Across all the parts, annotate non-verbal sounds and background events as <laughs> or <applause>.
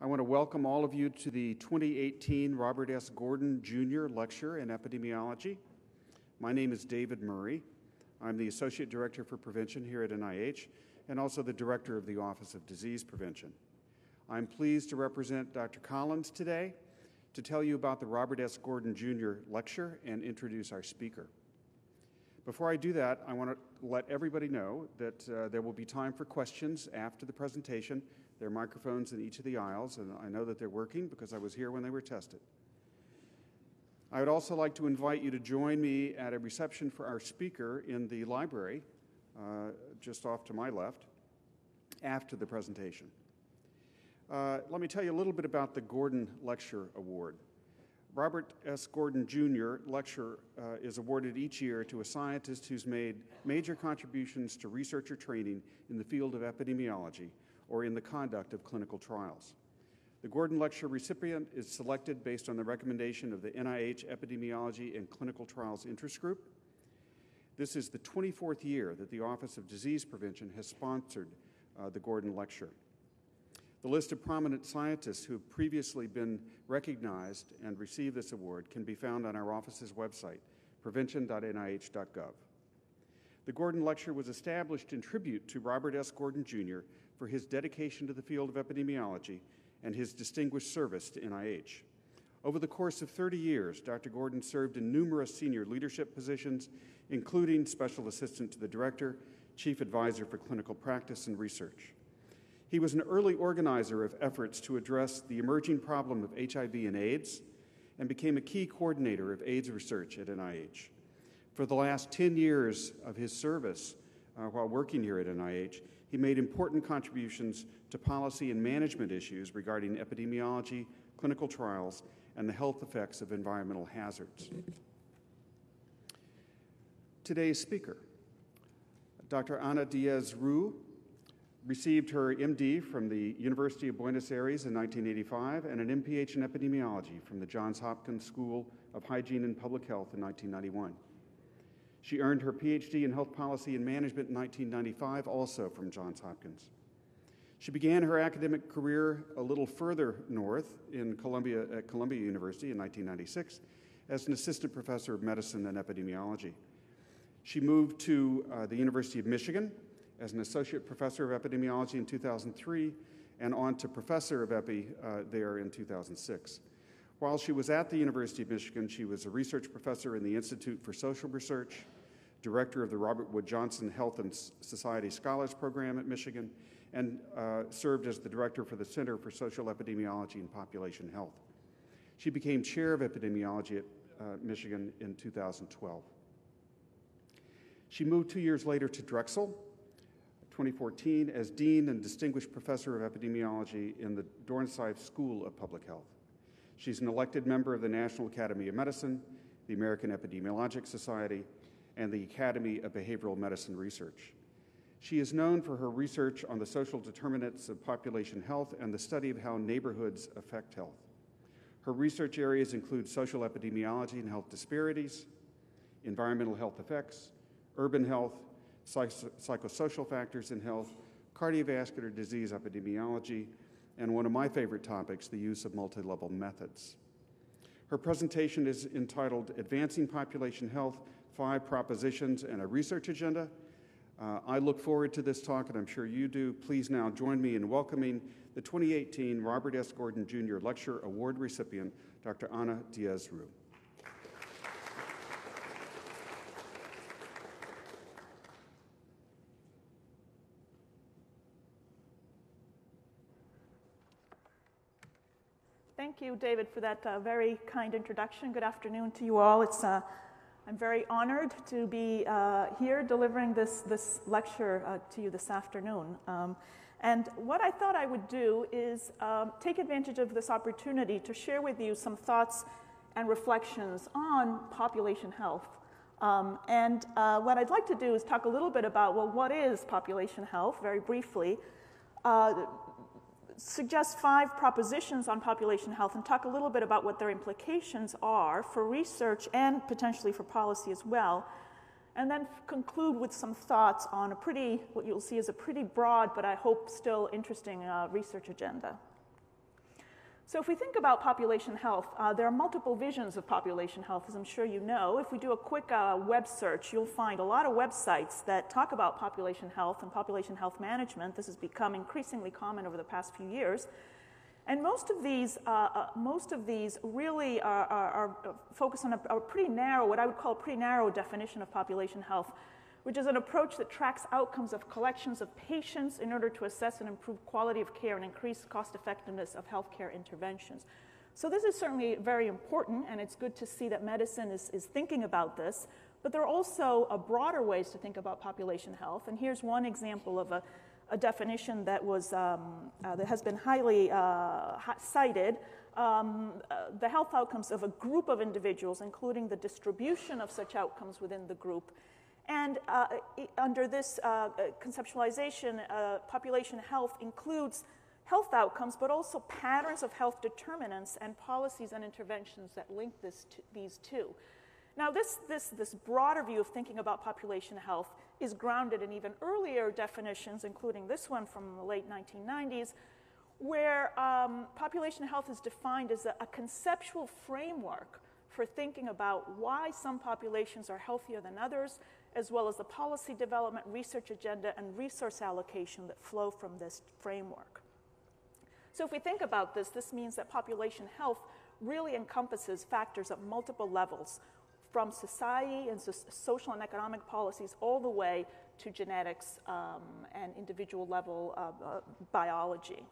I want to welcome all of you to the 2018 Robert S. Gordon Jr. Lecture in Epidemiology. My name is David Murray. I'm the Associate Director for Prevention here at NIH and also the Director of the Office of Disease Prevention. I'm pleased to represent Dr. Collins today to tell you about the Robert S. Gordon Jr. Lecture and introduce our speaker. Before I do that, I want to let everybody know that uh, there will be time for questions after the presentation there are microphones in each of the aisles, and I know that they're working because I was here when they were tested. I would also like to invite you to join me at a reception for our speaker in the library, uh, just off to my left, after the presentation. Uh, let me tell you a little bit about the Gordon Lecture Award. Robert S. Gordon Jr. Lecture uh, is awarded each year to a scientist who's made major contributions to researcher training in the field of epidemiology or in the conduct of clinical trials. The Gordon Lecture recipient is selected based on the recommendation of the NIH Epidemiology and Clinical Trials Interest Group. This is the 24th year that the Office of Disease Prevention has sponsored uh, the Gordon Lecture. The list of prominent scientists who have previously been recognized and received this award can be found on our office's website, prevention.nih.gov. The Gordon Lecture was established in tribute to Robert S. Gordon Jr., for his dedication to the field of epidemiology and his distinguished service to NIH. Over the course of 30 years, Dr. Gordon served in numerous senior leadership positions, including Special Assistant to the Director, Chief Advisor for Clinical Practice and Research. He was an early organizer of efforts to address the emerging problem of HIV and AIDS and became a key coordinator of AIDS research at NIH. For the last 10 years of his service uh, while working here at NIH, he made important contributions to policy and management issues regarding epidemiology, clinical trials, and the health effects of environmental hazards. Today's speaker, Dr. Ana Diez Roux, received her MD from the University of Buenos Aires in 1985 and an MPH in epidemiology from the Johns Hopkins School of Hygiene and Public Health in 1991. She earned her PhD in health policy and management in 1995, also from Johns Hopkins. She began her academic career a little further north in Columbia, at Columbia University in 1996 as an assistant professor of medicine and epidemiology. She moved to uh, the University of Michigan as an associate professor of epidemiology in 2003 and on to professor of epi uh, there in 2006. While she was at the University of Michigan, she was a research professor in the Institute for Social Research, director of the Robert Wood Johnson Health and Society Scholars Program at Michigan, and uh, served as the director for the Center for Social Epidemiology and Population Health. She became chair of epidemiology at uh, Michigan in 2012. She moved two years later to Drexel, 2014, as dean and distinguished professor of epidemiology in the Dornsife School of Public Health. She's an elected member of the National Academy of Medicine, the American Epidemiologic Society, and the Academy of Behavioral Medicine Research. She is known for her research on the social determinants of population health and the study of how neighborhoods affect health. Her research areas include social epidemiology and health disparities, environmental health effects, urban health, psychosocial factors in health, cardiovascular disease epidemiology, and one of my favorite topics, the use of multi-level methods. Her presentation is entitled Advancing Population Health, Five Propositions and a Research Agenda. Uh, I look forward to this talk, and I'm sure you do. Please now join me in welcoming the 2018 Robert S. Gordon Jr. Lecture Award recipient, Dr. Ana Diez-Roux. Thank you, David, for that uh, very kind introduction. Good afternoon to you all. It's, uh, I'm very honored to be uh, here delivering this, this lecture uh, to you this afternoon. Um, and what I thought I would do is um, take advantage of this opportunity to share with you some thoughts and reflections on population health. Um, and uh, what I'd like to do is talk a little bit about, well, what is population health, very briefly. Uh, suggest five propositions on population health and talk a little bit about what their implications are for research and potentially for policy as well. And then conclude with some thoughts on a pretty, what you'll see is a pretty broad, but I hope still interesting uh, research agenda. So, if we think about population health, uh, there are multiple visions of population health, as I'm sure you know. If we do a quick uh, web search, you'll find a lot of websites that talk about population health and population health management. This has become increasingly common over the past few years. And most of these, uh, uh most of these really are, are, are focused on a, a pretty narrow, what I would call a pretty narrow definition of population health which is an approach that tracks outcomes of collections of patients in order to assess and improve quality of care and increase cost effectiveness of healthcare interventions. So, this is certainly very important, and it's good to see that medicine is, is thinking about this. But there are also uh, broader ways to think about population health. And here's one example of a, a definition that, was, um, uh, that has been highly uh, cited. Um, uh, the health outcomes of a group of individuals, including the distribution of such outcomes within the group, and uh, under this uh, conceptualization, uh, population health includes health outcomes, but also patterns of health determinants and policies and interventions that link this to, these two. Now, this, this, this broader view of thinking about population health is grounded in even earlier definitions, including this one from the late 1990s, where um, population health is defined as a, a conceptual framework for thinking about why some populations are healthier than others, as well as the policy development, research agenda, and resource allocation that flow from this framework. So, if we think about this, this means that population health really encompasses factors at multiple levels, from society and so social and economic policies all the way to genetics um, and individual level uh, uh, biology.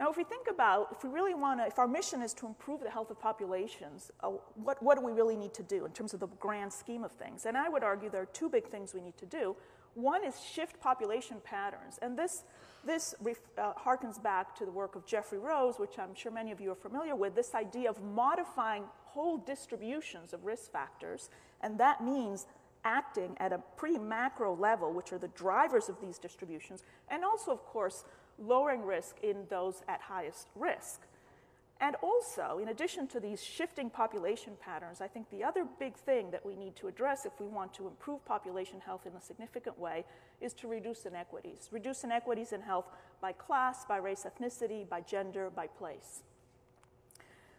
Now, if we think about, if we really want to, if our mission is to improve the health of populations, uh, what, what do we really need to do in terms of the grand scheme of things? And I would argue there are two big things we need to do. One is shift population patterns. And this, this uh, harkens back to the work of Geoffrey Rose, which I'm sure many of you are familiar with, this idea of modifying whole distributions of risk factors. And that means acting at a pretty macro level, which are the drivers of these distributions, and also, of course, lowering risk in those at highest risk. And also, in addition to these shifting population patterns, I think the other big thing that we need to address if we want to improve population health in a significant way is to reduce inequities. Reduce inequities in health by class, by race, ethnicity, by gender, by place.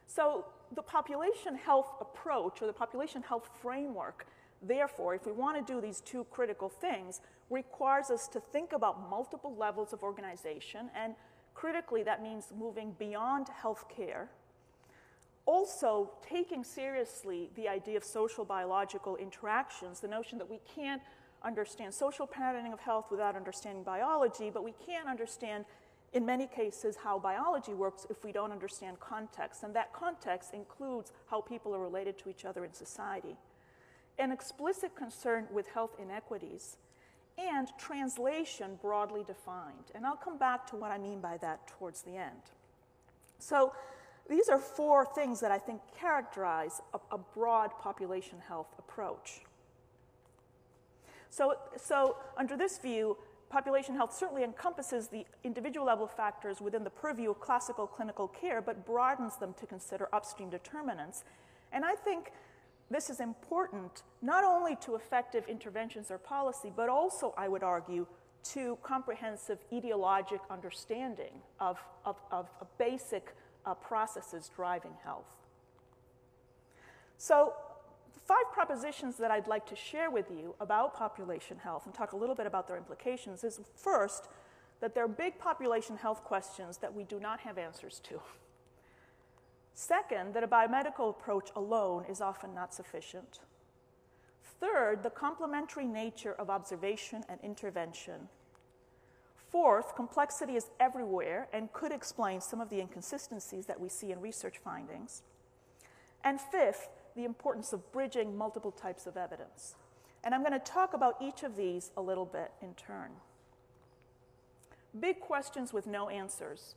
So, the population health approach or the population health framework Therefore, if we want to do these two critical things, requires us to think about multiple levels of organization, and critically, that means moving beyond healthcare. Also, taking seriously the idea of social biological interactions, the notion that we can't understand social patterning of health without understanding biology, but we can't understand, in many cases, how biology works if we don't understand context. And that context includes how people are related to each other in society an explicit concern with health inequities, and translation broadly defined. And I'll come back to what I mean by that towards the end. So, these are four things that I think characterize a, a broad population health approach. So, so, under this view, population health certainly encompasses the individual level factors within the purview of classical clinical care, but broadens them to consider upstream determinants. And I think this is important not only to effective interventions or policy, but also, I would argue, to comprehensive etiologic understanding of, of, of basic uh, processes driving health. So, five propositions that I'd like to share with you about population health and talk a little bit about their implications is first, that there are big population health questions that we do not have answers to. <laughs> Second, that a biomedical approach alone is often not sufficient. Third, the complementary nature of observation and intervention. Fourth, complexity is everywhere and could explain some of the inconsistencies that we see in research findings. And fifth, the importance of bridging multiple types of evidence. And I'm going to talk about each of these a little bit in turn. Big questions with no answers.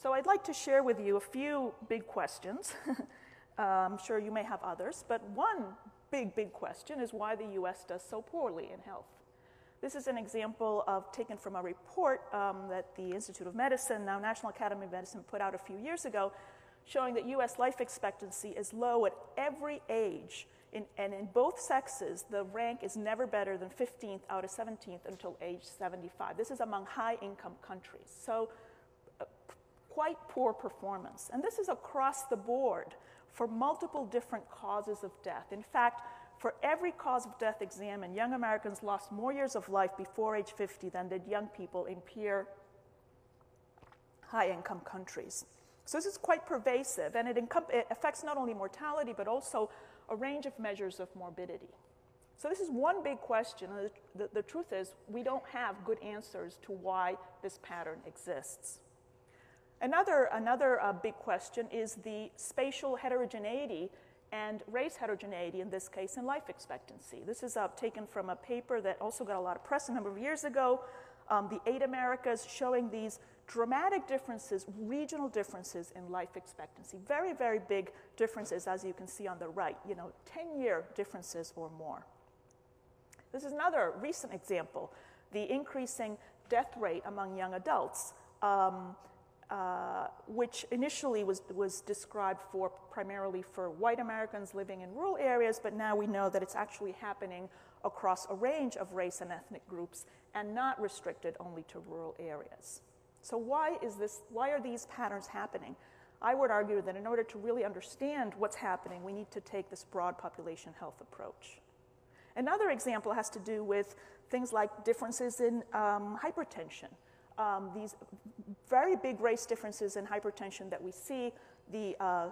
So I'd like to share with you a few big questions. <laughs> I'm sure you may have others, but one big, big question is why the US does so poorly in health. This is an example of taken from a report um, that the Institute of Medicine, now National Academy of Medicine, put out a few years ago, showing that US life expectancy is low at every age. In, and in both sexes, the rank is never better than 15th out of 17th until age 75. This is among high income countries. So quite poor performance. And this is across the board for multiple different causes of death. In fact, for every cause of death examined, young Americans lost more years of life before age 50 than did young people in peer high income countries. So this is quite pervasive, and it, it, affects not only mortality but also a range of measures of morbidity. So this is one big question. The, the, the truth is, we don't have good answers to why this pattern exists. Another, another uh, big question is the spatial heterogeneity and race heterogeneity, in this case, in life expectancy. This is uh, taken from a paper that also got a lot of press a number of years ago, um, the Eight Americas, showing these dramatic differences, regional differences in life expectancy. Very, very big differences, as you can see on the right, you know, 10 year differences or more. This is another recent example the increasing death rate among young adults. Um, uh, which initially was, was described for primarily for white Americans living in rural areas, but now we know that it's actually happening across a range of race and ethnic groups and not restricted only to rural areas. So why is this why are these patterns happening? I would argue that in order to really understand what's happening, we need to take this broad population health approach. Another example has to do with things like differences in um, hypertension um, these very big race differences in hypertension that we see. The uh, uh,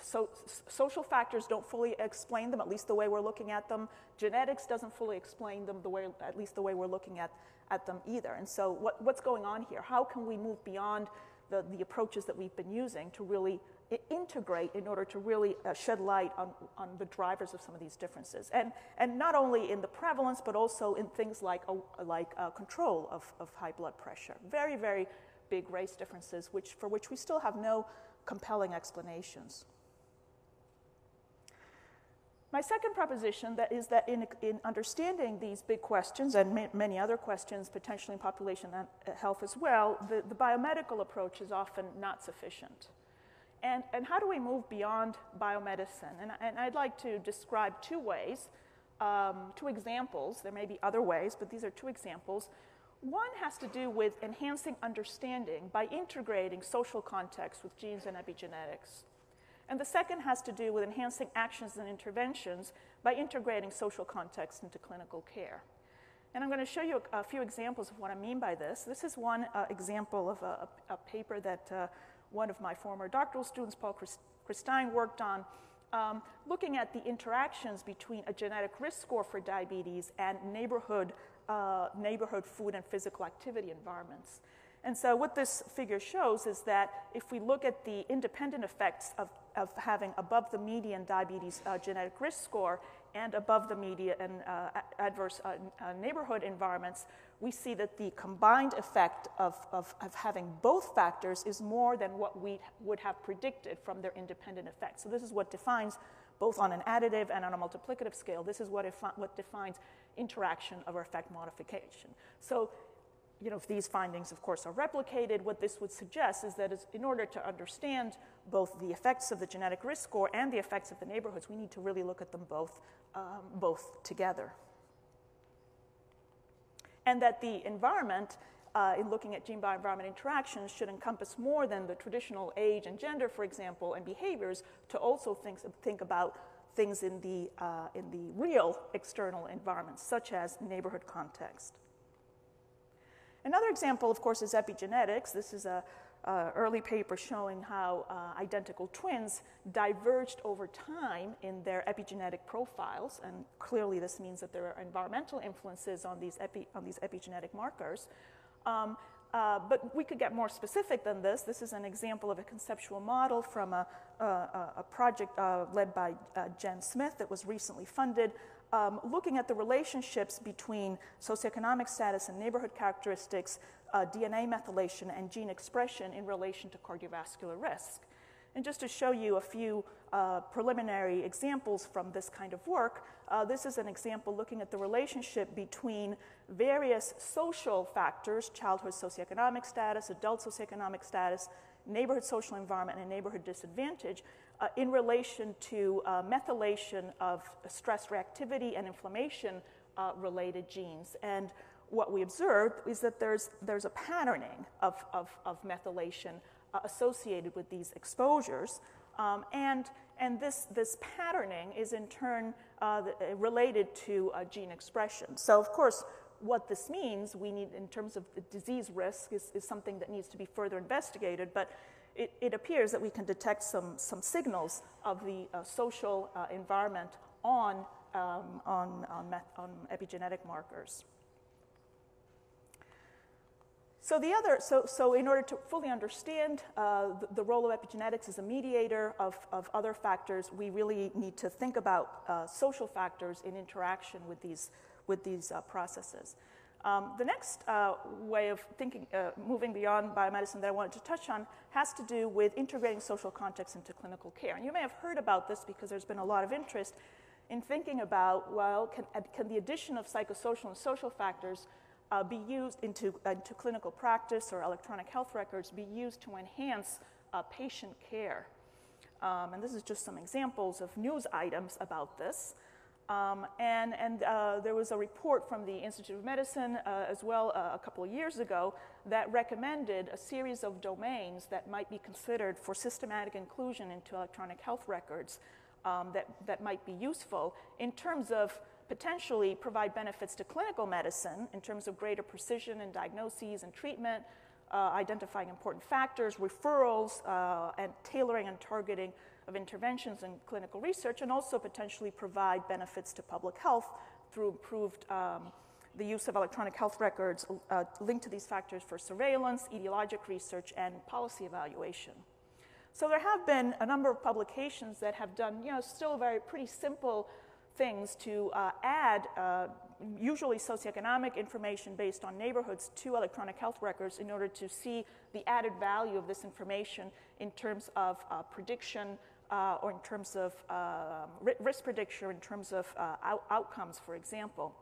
so, social factors don't fully explain them, at least the way we're looking at them. Genetics doesn't fully explain them, the way, at least the way we're looking at, at them either. And so, what, what's going on here? How can we move beyond the, the approaches that we've been using to really integrate in order to really uh, shed light on, on the drivers of some of these differences. And, and not only in the prevalence, but also in things like, uh, like uh, control of, of high blood pressure. Very, very big race differences, which, for which we still have no compelling explanations. My second proposition that is that in, in understanding these big questions and ma- many other questions, potentially in population health as well, the, the biomedical approach is often not sufficient. And, and how do we move beyond biomedicine? And, and I'd like to describe two ways, um, two examples. There may be other ways, but these are two examples. One has to do with enhancing understanding by integrating social context with genes and epigenetics. And the second has to do with enhancing actions and interventions by integrating social context into clinical care. And I'm going to show you a, a few examples of what I mean by this. This is one uh, example of a, a, paper that uh, one of my former doctoral students, Paul Christine, worked on, um, looking at the interactions between a genetic risk score for diabetes and neighborhood, uh, neighborhood food and physical activity environments. And so, what this figure shows is that if we look at the independent effects of, of having above the median diabetes uh, genetic risk score and above the median uh, adverse uh, uh, neighborhood environments, we see that the combined effect of, of, of, having both factors is more than what we would have predicted from their independent effects. So, this is what defines, both on an additive and on a multiplicative scale, this is what, what defines interaction of effect modification. So, you know, if these findings, of course, are replicated, what this would suggest is that in order to understand both the effects of the genetic risk score and the effects of the neighborhoods, we need to really look at them both, um, both together and that the environment, uh, in looking at gene by environment interactions, should encompass more than the traditional age and gender, for example, and behaviors, to also think, think about things in the, uh, in the real external environment, such as neighborhood context. Another example, of course, is epigenetics. This is a uh, early paper showing how uh, identical twins diverged over time in their epigenetic profiles, and clearly this means that there are environmental influences on these, epi, on these epigenetic markers. Um, uh, but we could get more specific than this. This is an example of a conceptual model from a, a, a project uh, led by uh, Jen Smith that was recently funded, um, looking at the relationships between socioeconomic status and neighborhood characteristics uh, DNA methylation and gene expression in relation to cardiovascular risk. And just to show you a few uh, preliminary examples from this kind of work, uh, this is an example looking at the relationship between various social factors childhood socioeconomic status, adult socioeconomic status, neighborhood social environment, and neighborhood disadvantage uh, in relation to uh, methylation of stress reactivity and inflammation uh, related genes. And what we observed is that there's, there's a patterning of, of, of methylation uh, associated with these exposures. Um, and and this, this patterning is in turn uh, related to gene expression. So, of course, what this means, we need, in terms of the disease risk, is, is something that needs to be further investigated. But it, it appears that we can detect some, some signals of the uh, social uh, environment on, um, on, on, meth- on epigenetic markers. So the other, so, so in order to fully understand uh, the, the, role of epigenetics as a mediator of, of other factors, we really need to think about uh, social factors in interaction with these, with these uh, processes. Um, the next uh, way of thinking, uh, moving beyond biomedicine that I wanted to touch on has to do with integrating social context into clinical care. And you may have heard about this because there's been a lot of interest in thinking about, well, can, can the addition of psychosocial and social factors uh, be used into, uh, into clinical practice or electronic health records be used to enhance uh, patient care. Um, and this is just some examples of news items about this. Um, and and uh, there was a report from the Institute of Medicine uh, as well uh, a couple of years ago that recommended a series of domains that might be considered for systematic inclusion into electronic health records um, that, that might be useful in terms of potentially provide benefits to clinical medicine in terms of greater precision in diagnoses and treatment, uh, identifying important factors, referrals, uh, and tailoring and targeting of interventions in clinical research, and also potentially provide benefits to public health through improved um, the use of electronic health records uh, linked to these factors for surveillance, etiologic research, and policy evaluation. So there have been a number of publications that have done, you know, still very pretty simple things to uh, add uh, usually socioeconomic information based on neighborhoods to electronic health records in order to see the added value of this information in terms of uh, prediction uh, or in terms of uh, risk prediction, in terms of uh, out- outcomes, for example.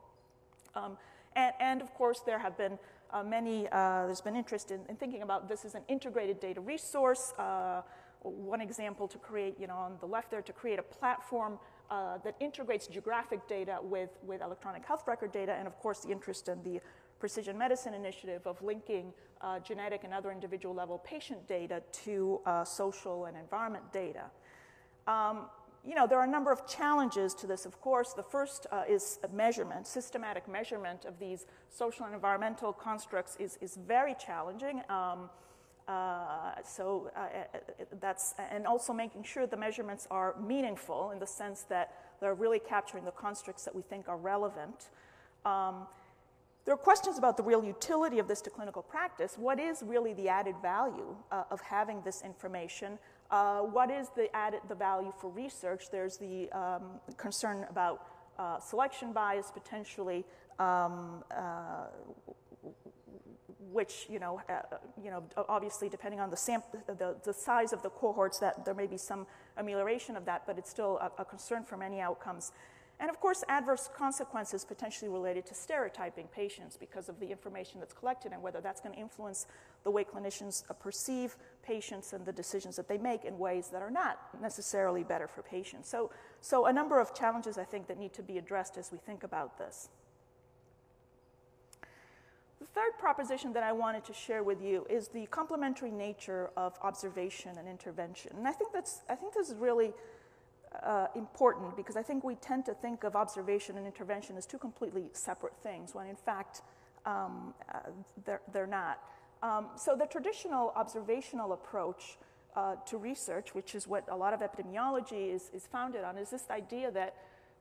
Um, and, and, of course, there have been many, there's been interest in, in, thinking about this as an integrated data resource. one example to create, you know, on the left there, to create a platform uh, that integrates geographic data with, with electronic health record data, and of course, the interest in the precision medicine initiative of linking uh, genetic and other individual level patient data to uh, social and environment data. Um, you know, there are a number of challenges to this, of course. The first uh, is measurement. Systematic measurement of these social and environmental constructs is, is very challenging. Um, uh, so uh, uh, that's, and also making sure the measurements are meaningful in the sense that they're really capturing the constructs that we think are relevant. Um, there are questions about the real utility of this to clinical practice. What is really the added value uh, of having this information? Uh, what is the added the value for research? There's the um, concern about uh, selection bias potentially. Um, which, you know, uh, you know, obviously depending on the, sam- the, the size of the cohorts, that there may be some amelioration of that, but it's still a, a concern for many outcomes. And of course, adverse consequences potentially related to stereotyping patients because of the information that's collected and whether that's going to influence the way clinicians uh, perceive patients and the decisions that they make in ways that are not necessarily better for patients. So, so a number of challenges I think that need to be addressed as we think about this. The third proposition that I wanted to share with you is the complementary nature of observation and intervention. And I think, that's, I think this is really uh, important because I think we tend to think of observation and intervention as two completely separate things when in fact um, uh, they're, they're, not. Um, so the traditional observational approach uh, to research, which is what a lot of epidemiology is, is founded on, is this idea that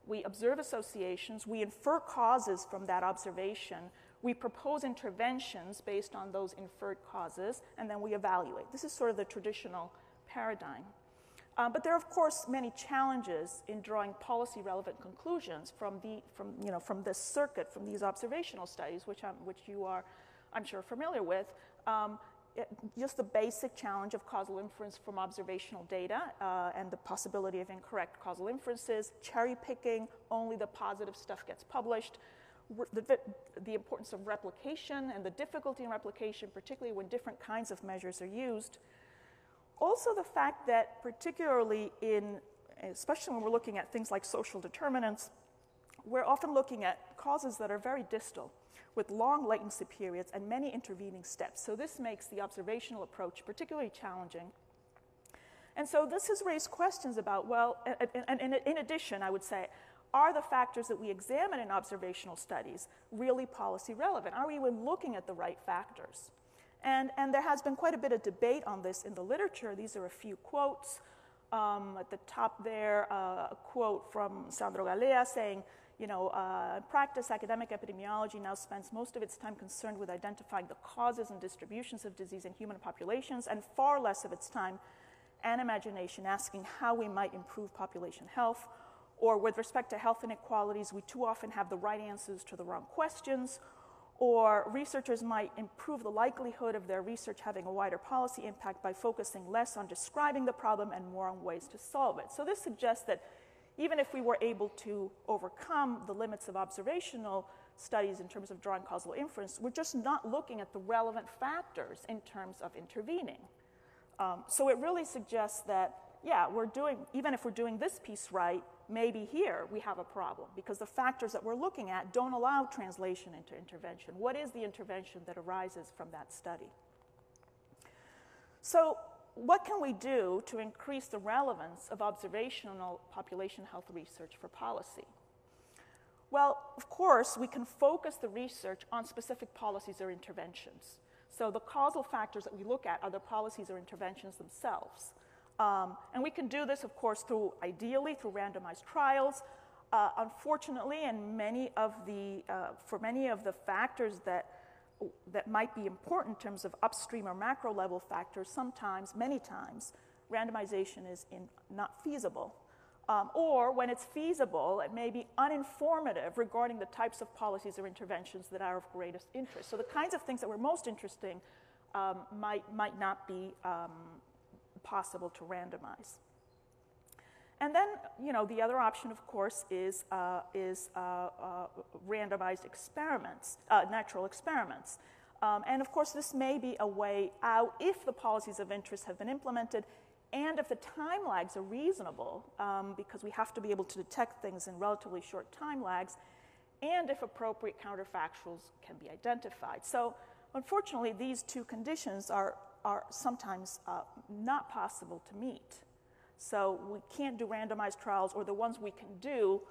we observe associations, we infer causes from that observation, we propose interventions based on those inferred causes, and then we evaluate. This is sort of the traditional paradigm. Uh, but there are, of course, many challenges in drawing policy relevant conclusions from, the, from, you know, from this circuit, from these observational studies, which, I'm, which you are, I'm sure, familiar with. Um, it, just the basic challenge of causal inference from observational data uh, and the possibility of incorrect causal inferences, cherry picking, only the positive stuff gets published the, the importance of replication and the difficulty in replication, particularly when different kinds of measures are used. Also, the fact that, particularly in, especially when we're looking at things like social determinants, we're often looking at causes that are very distal, with long latency periods and many intervening steps. So this makes the observational approach particularly challenging. And so this has raised questions about, well, and in addition, I would say, are the factors that we examine in observational studies really policy relevant? Are we even looking at the right factors? And, and there has been quite a bit of debate on this in the literature. These are a few quotes. Um, at the top there, uh, a quote from Sandro Galea saying, you know, uh, practice academic epidemiology now spends most of its time concerned with identifying the causes and distributions of disease in human populations, and far less of its time and imagination asking how we might improve population health. Or with respect to health inequalities, we too often have the right answers to the wrong questions, or researchers might improve the likelihood of their research having a wider policy impact by focusing less on describing the problem and more on ways to solve it. So this suggests that even if we were able to overcome the limits of observational studies in terms of drawing causal inference, we're just not looking at the relevant factors in terms of intervening. Um, so it really suggests that, yeah, we're doing, even if we're doing this piece right, maybe here we have a problem because the factors that we're looking at don't allow translation into intervention. What is the intervention that arises from that study? So, what can we do to increase the relevance of observational population health research for policy? Well, of course, we can focus the research on specific policies or interventions. So, the causal factors that we look at are the policies or interventions themselves. Um, and we can do this, of course, through ideally through randomized trials. Uh, unfortunately, and many of the, uh, for many of the factors that, that might be important in terms of upstream or macro level factors, sometimes, many times, randomization is in, not feasible. Um, or when it's feasible, it may be uninformative regarding the types of policies or interventions that are of greatest interest. So the kinds of things that were most interesting um, might, might not be um, possible to randomize. And then, you know, the other option, of course, is, uh, is uh, uh, randomized experiments, uh, natural experiments. Um, and of course, this may be a way out if the policies of interest have been implemented and if the time lags are reasonable, um, because we have to be able to detect things in relatively short time lags, and if appropriate counterfactuals can be identified. So, unfortunately, these two conditions are are sometimes uh, not possible to meet. So we can't do randomized trials, or the ones we can do,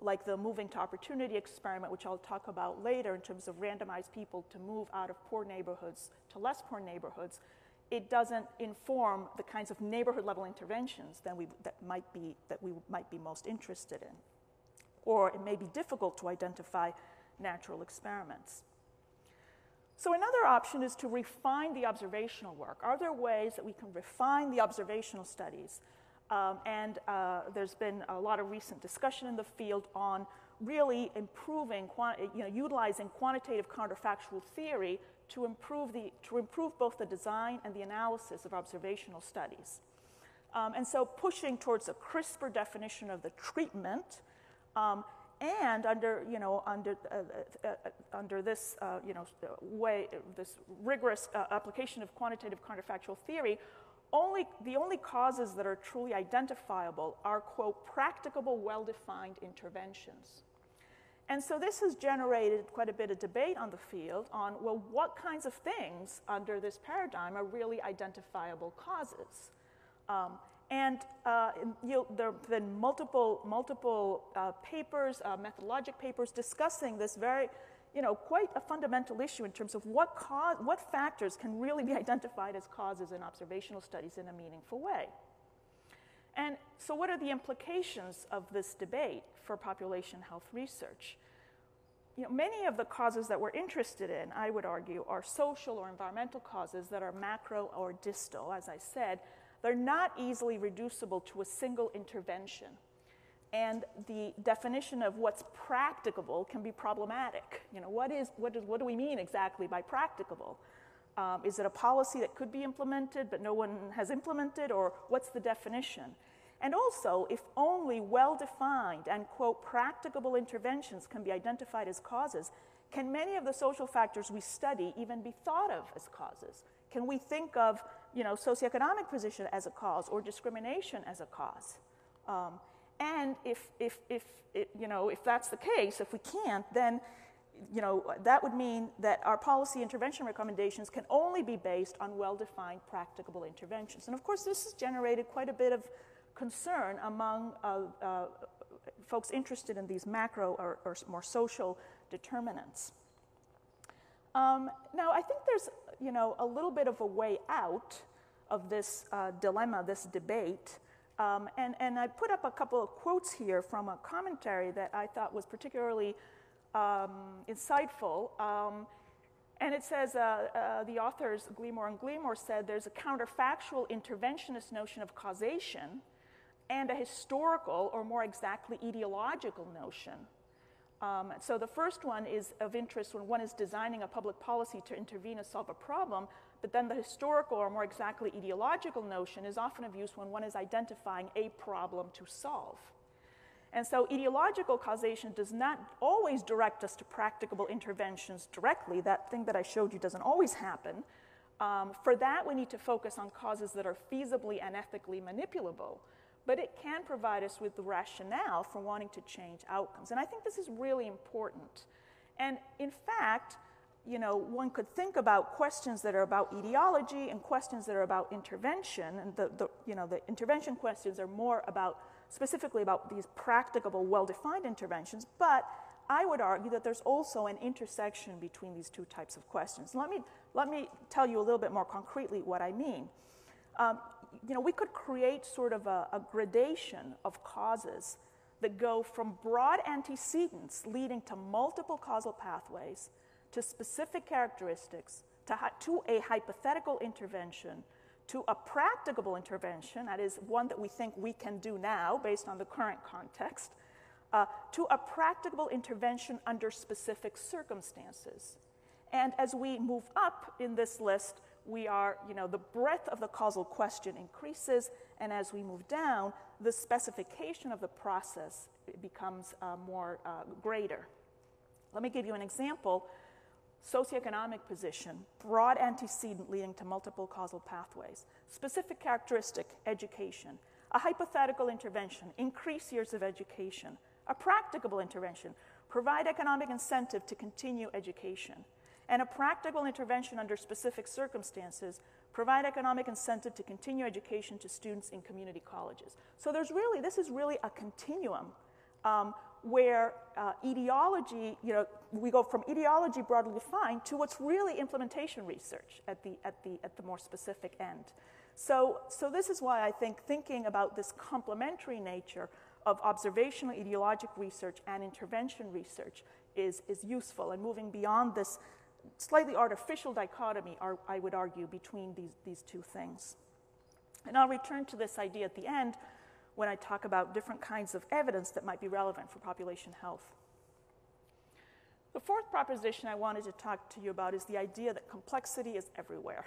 like the moving to opportunity experiment, which I'll talk about later in terms of randomized people to move out of poor neighborhoods to less poor neighborhoods, it doesn't inform the kinds of neighborhood level interventions that, we, that, might be, that we might be most interested in. Or it may be difficult to identify natural experiments. So, another option is to refine the observational work. Are there ways that we can refine the observational studies? Um, and uh, there's been a lot of recent discussion in the field on really improving, you know, utilizing quantitative counterfactual theory to improve, the, to improve both the design and the analysis of observational studies. Um, and so, pushing towards a crisper definition of the treatment um, and under you know under uh, uh, uh, under this uh, you know way this rigorous uh, application of quantitative counterfactual theory only the only causes that are truly identifiable are quote practicable well-defined interventions. And so this has generated quite a bit of debate on the field on well what kinds of things under this paradigm are really identifiable causes? Um, and uh, you there have been multiple, multiple uh, papers, uh, methodologic papers discussing this very, you know, quite a fundamental issue in terms of what, cause, what factors can really be <laughs> identified as causes in observational studies in a meaningful way. And so, what are the implications of this debate for population health research? You know, many of the causes that we're interested in, I would argue, are social or environmental causes that are macro or distal, as I said, they're not easily reducible to a single intervention. And the definition of what's practicable can be problematic. You know, what, is, what, is, what do we mean exactly by practicable? Um, is it a policy that could be implemented but no one has implemented, or what's the definition? And also, if only well defined and, quote, practicable interventions can be identified as causes, can many of the social factors we study even be thought of as causes? Can we think of you know, socioeconomic position as a cause or discrimination as a cause. Um, and if, if, if you know, if that's the case, if we can't, then you know, that would mean that our policy intervention recommendations can only be based on well-defined practicable interventions. And of course, this has generated quite a bit of concern among uh, uh, folks interested in these macro or, or more social determinants. Um, now, I think there's, you know, a little bit of a way out of this uh, dilemma, this debate. Um, and, and I put up a couple of quotes here from a commentary that I thought was particularly um, insightful. Um, and it says uh, uh, the authors, Glymour and Glymour, said there's a counterfactual interventionist notion of causation and a historical, or more exactly, etiological notion. Um, so the first one is of interest when one is designing a public policy to intervene and solve a problem, but then the historical, or more exactly, etiological notion is often of use when one is identifying a problem to solve. And so etiological causation does not always direct us to practicable interventions directly. That thing that I showed you doesn't always happen. Um, for that, we need to focus on causes that are feasibly and ethically manipulable. But it can provide us with the rationale for wanting to change outcomes. And I think this is really important. And in fact, you know, one could think about questions that are about etiology and questions that are about intervention. And the, the you know, the intervention questions are more about specifically about these practicable, well defined interventions, but I would argue that there's also an intersection between these two types of questions. Let me, let me tell you a little bit more concretely what I mean. Um, you know, we could create sort of a, a gradation of causes that go from broad antecedents leading to multiple causal pathways to specific characteristics to, to a hypothetical intervention to a practicable intervention, that is one that we think we can do now based on the current context, uh, to a practicable intervention under specific circumstances. And as we move up in this list, we are, you know, the breadth of the causal question increases, and as we move down, the specification of the process becomes uh, more uh, greater. Let me give you an example. Socioeconomic position, broad antecedent leading to multiple causal pathways, specific characteristic, education, a hypothetical intervention, increase years of education, a practicable intervention, provide economic incentive to continue education, and a practical intervention under specific circumstances, provide economic incentive to continue education to students in community colleges. So there's really, this is really a continuum um, where uh, etiology, you know, we go from etiology broadly defined to what's really implementation research at the, at the, at the more specific end. So, so this is why I think thinking about this complementary nature of observational etiologic research and intervention research is, is useful and moving beyond this slightly artificial dichotomy, I would argue, between these, these two things. And I'll return to this idea at the end when I talk about different kinds of evidence that might be relevant for population health. The fourth proposition I wanted to talk to you about is the idea that complexity is everywhere.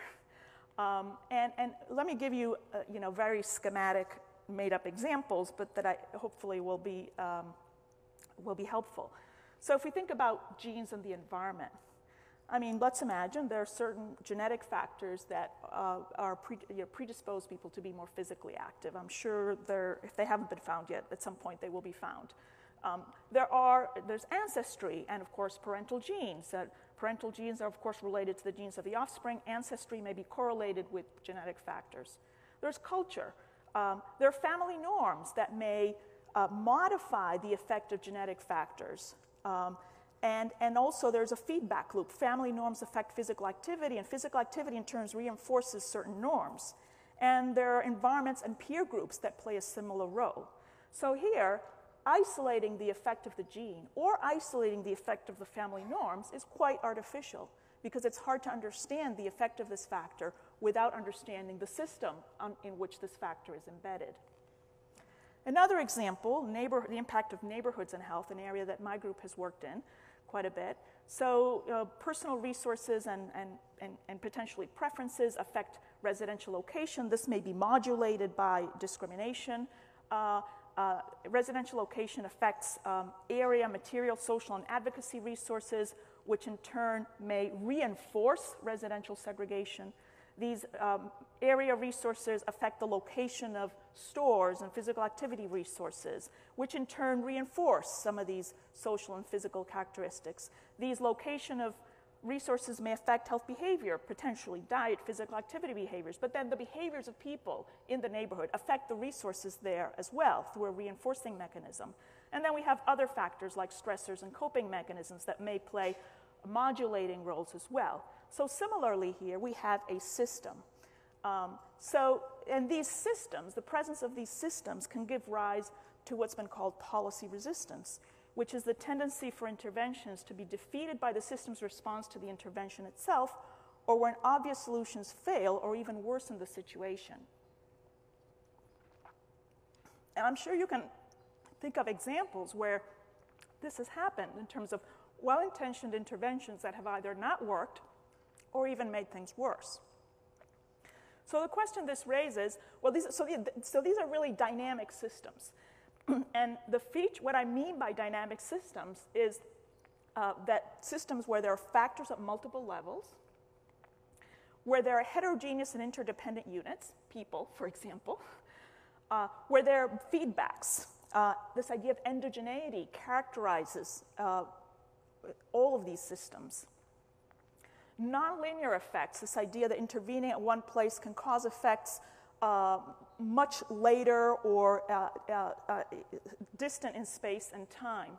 Um, and, and, let me give you, uh, you know, very schematic, made-up examples, but that I hopefully will be, um, will be helpful. So if we think about genes and the environment, I mean, let's imagine there are certain genetic factors that uh, are pre- you know, predispose people to be more physically active. I'm sure if they haven't been found yet, at some point they will be found. Um, there are, there's ancestry and, of course, parental genes. Uh, parental genes are, of course, related to the genes of the offspring. Ancestry may be correlated with genetic factors. There's culture. Um, there are family norms that may uh, modify the effect of genetic factors. Um, and, and also, there's a feedback loop. Family norms affect physical activity, and physical activity in turn reinforces certain norms. And there are environments and peer groups that play a similar role. So, here, isolating the effect of the gene or isolating the effect of the family norms is quite artificial because it's hard to understand the effect of this factor without understanding the system on, in which this factor is embedded. Another example, the impact of neighborhoods in health, an area that my group has worked in quite a bit. So, uh, personal resources and, and, and, and, potentially preferences affect residential location. This may be modulated by discrimination. Uh, uh, residential location affects um, area, material, social, and advocacy resources, which in turn may reinforce residential segregation. These um, area resources affect the location of stores and physical activity resources, which in turn reinforce some of these social and physical characteristics. These location of resources may affect health behavior, potentially diet, physical activity behaviors, but then the behaviors of people in the neighborhood affect the resources there as well through a reinforcing mechanism. And then we have other factors like stressors and coping mechanisms that may play modulating roles as well. So, similarly, here we have a system. Um, so, and these systems, the presence of these systems can give rise to what's been called policy resistance, which is the tendency for interventions to be defeated by the system's response to the intervention itself, or when obvious solutions fail or even worsen the situation. And I'm sure you can think of examples where this has happened in terms of well intentioned interventions that have either not worked or even made things worse. So the question this raises, well, these, so, so these are really dynamic systems. <clears throat> and the feature, what I mean by dynamic systems is uh, that systems where there are factors at multiple levels, where there are heterogeneous and interdependent units, people, for example, uh, where there are feedbacks. Uh, this idea of endogeneity characterizes uh, all of these systems. Nonlinear effects, this idea that intervening at one place can cause effects uh, much later or uh, uh, uh, distant in space and time.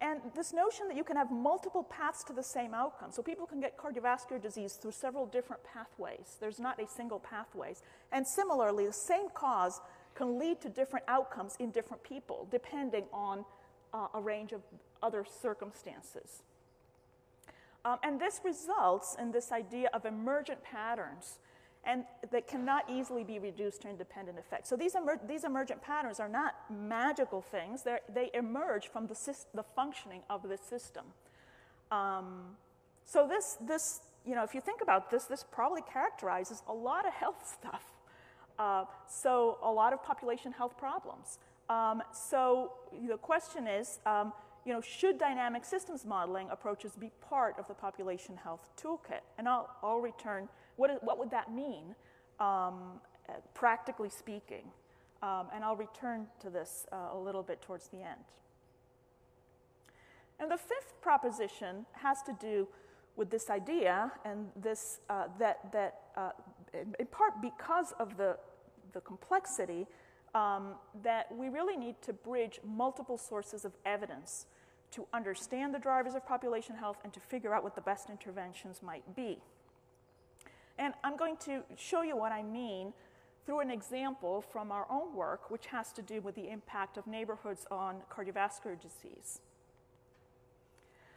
And this notion that you can have multiple paths to the same outcome. So people can get cardiovascular disease through several different pathways. There's not a single pathways. And similarly, the same cause can lead to different outcomes in different people, depending on uh, a range of other circumstances. Um, and this results in this idea of emergent patterns and that cannot easily be reduced to independent effects. So these, emer- these emergent patterns are not magical things, They're, they emerge from the, the functioning of the system. Um, so this, this, you know, if you think about this, this probably characterizes a lot of <laughs> health stuff. Uh, so a lot of population health problems. Um, so the question is, um, you know, should dynamic systems modeling approaches be part of the population health toolkit? And I'll, I'll return, what, is, what would that mean, um, practically speaking? Um, and I'll return to this uh, a little bit towards the end. And the fifth proposition has to do with this idea, and this uh, that, that uh, in part because of the, the complexity, um, that we really need to bridge multiple sources of evidence to understand the drivers of population health and to figure out what the best interventions might be. And I'm going to show you what I mean through an example from our own work, which has to do with the impact of neighborhoods on cardiovascular disease.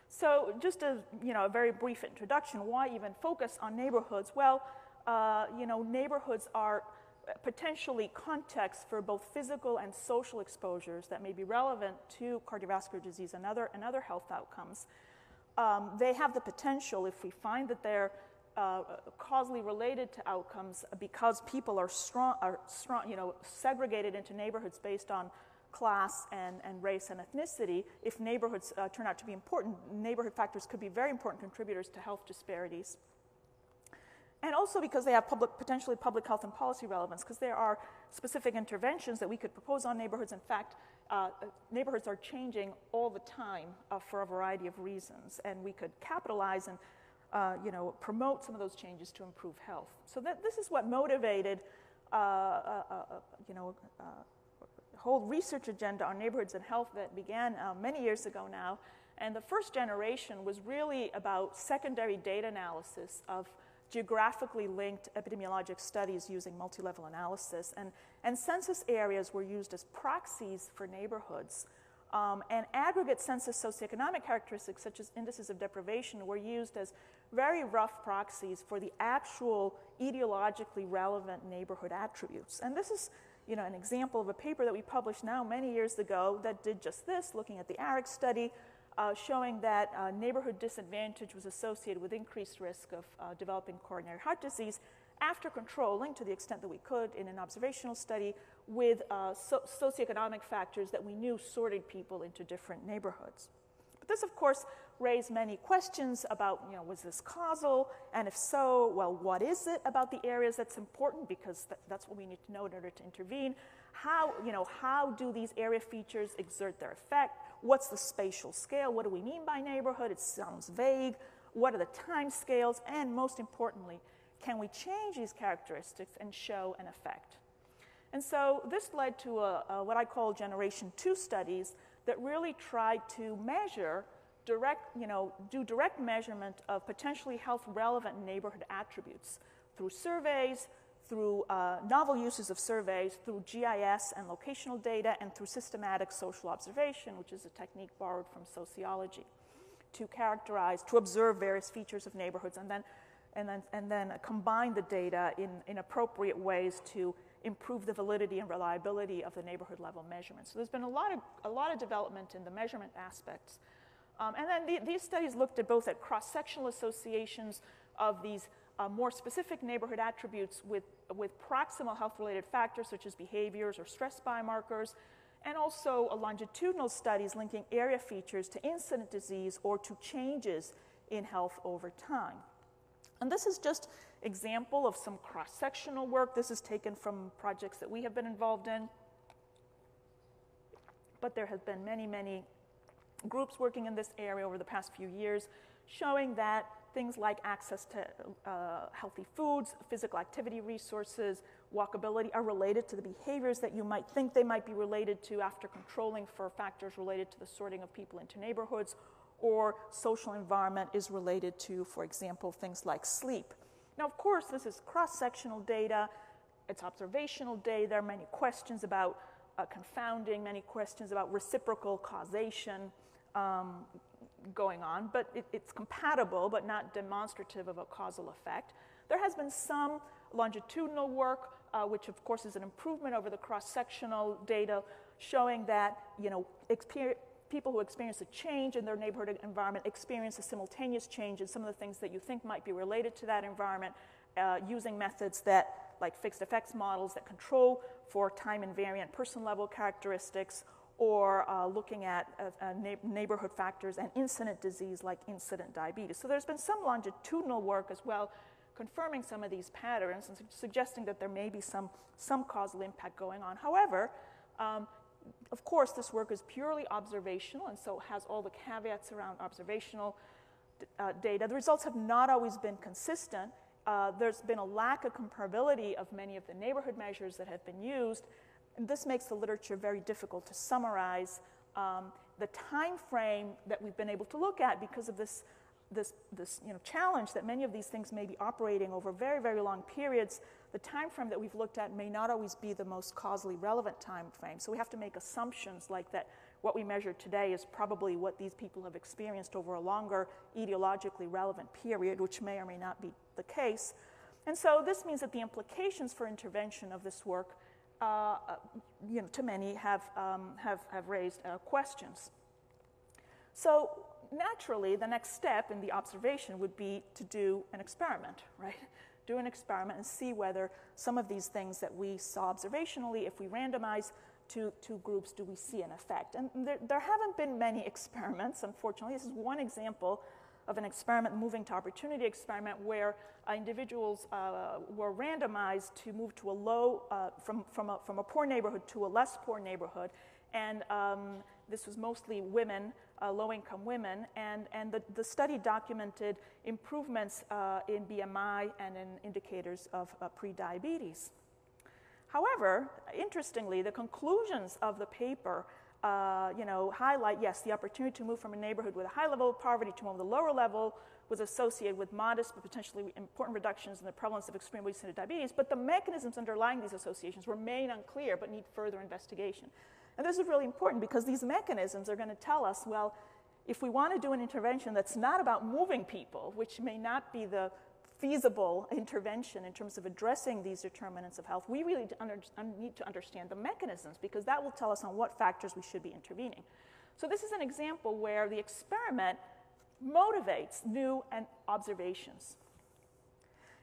So, just a you know a very brief introduction. Why even focus on neighborhoods? Well, uh, you know neighborhoods are potentially context for both physical and social exposures that may be relevant to cardiovascular disease and other, and other health outcomes. Um, they have the potential, if we find that they're uh, causally related to outcomes because people are strong, are strong, you know, segregated into neighborhoods based on class and, and race and ethnicity. If neighborhoods uh, turn out to be important, neighborhood factors could be very important contributors to health disparities and also because they have public, potentially public health and policy relevance, because there are specific interventions that we could propose on neighborhoods. In fact, uh, neighborhoods are changing all the time uh, for a variety of reasons, and we could capitalize and uh, you know, promote some of those changes to improve health. So that, this is what motivated uh, uh, uh, you know, a whole research agenda on neighborhoods and health that began many years ago now. And the first generation was really about secondary data analysis of geographically linked epidemiologic studies using multi-level analysis. And, and census areas were used as proxies for neighborhoods. Um, and aggregate census socioeconomic characteristics, such as indices of deprivation, were used as very rough proxies for the actual etiologically relevant neighborhood attributes. And this is you know, an example of a paper that we published now many years ago that did just this, looking at the ARIC study, uh, showing that uh, neighborhood disadvantage was associated with increased risk of uh, developing coronary heart disease after controlling, to the extent that we could in an observational study, with uh, so- socioeconomic factors that we knew sorted people into different neighborhoods. But this, of course, raised many questions about, you know, was this causal? And if so, well, what is it about the areas that's important? Because th- that's what we need to know in order to intervene. How, you know, how do these area features exert their effect? What's the spatial scale? What do we mean by neighborhood? It sounds vague. What are the time scales? And most importantly, can we change these characteristics and show an effect? And so this led to a, a, what I call Generation 2 studies that really tried to measure direct, you know, do direct measurement of potentially health relevant neighborhood attributes through surveys, through uh, novel uses of surveys, through GIS and locational data, and through systematic social observation, which is a technique borrowed from sociology, to characterize, to observe various features of neighborhoods, and then, and then, and then combine the data in, in appropriate ways to improve the validity and reliability of the neighborhood level measurements. So there's been a lot of, a lot of development in the measurement aspects. Um, and then the, these studies looked at both at cross-sectional associations of these uh, more specific neighborhood attributes with, with proximal health-related factors such as behaviors or stress biomarkers, and also longitudinal studies linking area features to incident disease or to changes in health over time. And this is just example of some cross-sectional work. This is taken from projects that we have been involved in. But there have been many, many groups working in this area over the past few years showing that things like access to uh, healthy foods, physical activity resources, walkability are related to the behaviors that you might think they might be related to after controlling for factors related to the sorting of people into neighborhoods, or social environment is related to, for example, things like sleep. Now, of course, this is cross sectional data, it's observational data. There are many questions about uh, confounding, many questions about reciprocal causation um, going on, but it, it's compatible but not demonstrative of a causal effect. There has been some longitudinal work, uh, which of course is an improvement over the cross-sectional data, showing that you know people who experience a change in their neighborhood environment experience a simultaneous change in some of the things that you think might be related to that environment, uh, using methods that like fixed effects models that control for time invariant person level characteristics or uh, looking at uh, uh, neighborhood factors and incident disease like incident diabetes. So there's been some longitudinal work as well confirming some of these patterns and su- suggesting that there may be some, some causal impact going on. However, um, of course, this work is purely observational and so has all the caveats around observational uh, data. The results have not always been consistent. Uh, there's been a lack of comparability of many of the neighborhood measures that have been used, and this makes the literature very difficult to summarize um, the time frame that we've been able to look at because of this, this, this you know, challenge that many of these things may be operating over very, very long periods. The time frame that we've looked at may not always be the most causally relevant time frame. So we have to make assumptions like that what we measure today is probably what these people have experienced over a longer etiologically relevant period, which may or may not be the case. And so this means that the implications for intervention of this work you know, to many have, um, have, have raised uh, questions. So naturally, the next step in the observation would be to do an experiment, right? Do an experiment and see whether some of these things that we saw observationally, if we randomize two, two groups, do we see an effect? And there, there haven't been many <laughs> experiments, unfortunately. This is one example of an experiment moving to opportunity experiment where uh, individuals uh, were randomized to move to a low, uh, from, from, a, from a poor neighborhood to a less poor neighborhood. And um, this was mostly women, uh, low income women. And, and the, the study documented improvements uh, in BMI and in indicators of uh, prediabetes. However, interestingly, the conclusions of the paper uh, you know, highlight, yes, the opportunity to move from a neighborhood with a high level of poverty to one with a lower level was associated with modest but potentially important reductions in the prevalence of extreme obesity and diabetes, but the mechanisms underlying these associations remain unclear but need further investigation. And this is really important because these mechanisms are going to tell us, well, if we want to do an intervention that's not about moving people, which may not be the feasible intervention in terms of addressing these determinants of health, we really need to understand the mechanisms because that will tell us on what factors we should be intervening. So, this is an example where the experiment motivates new and observations.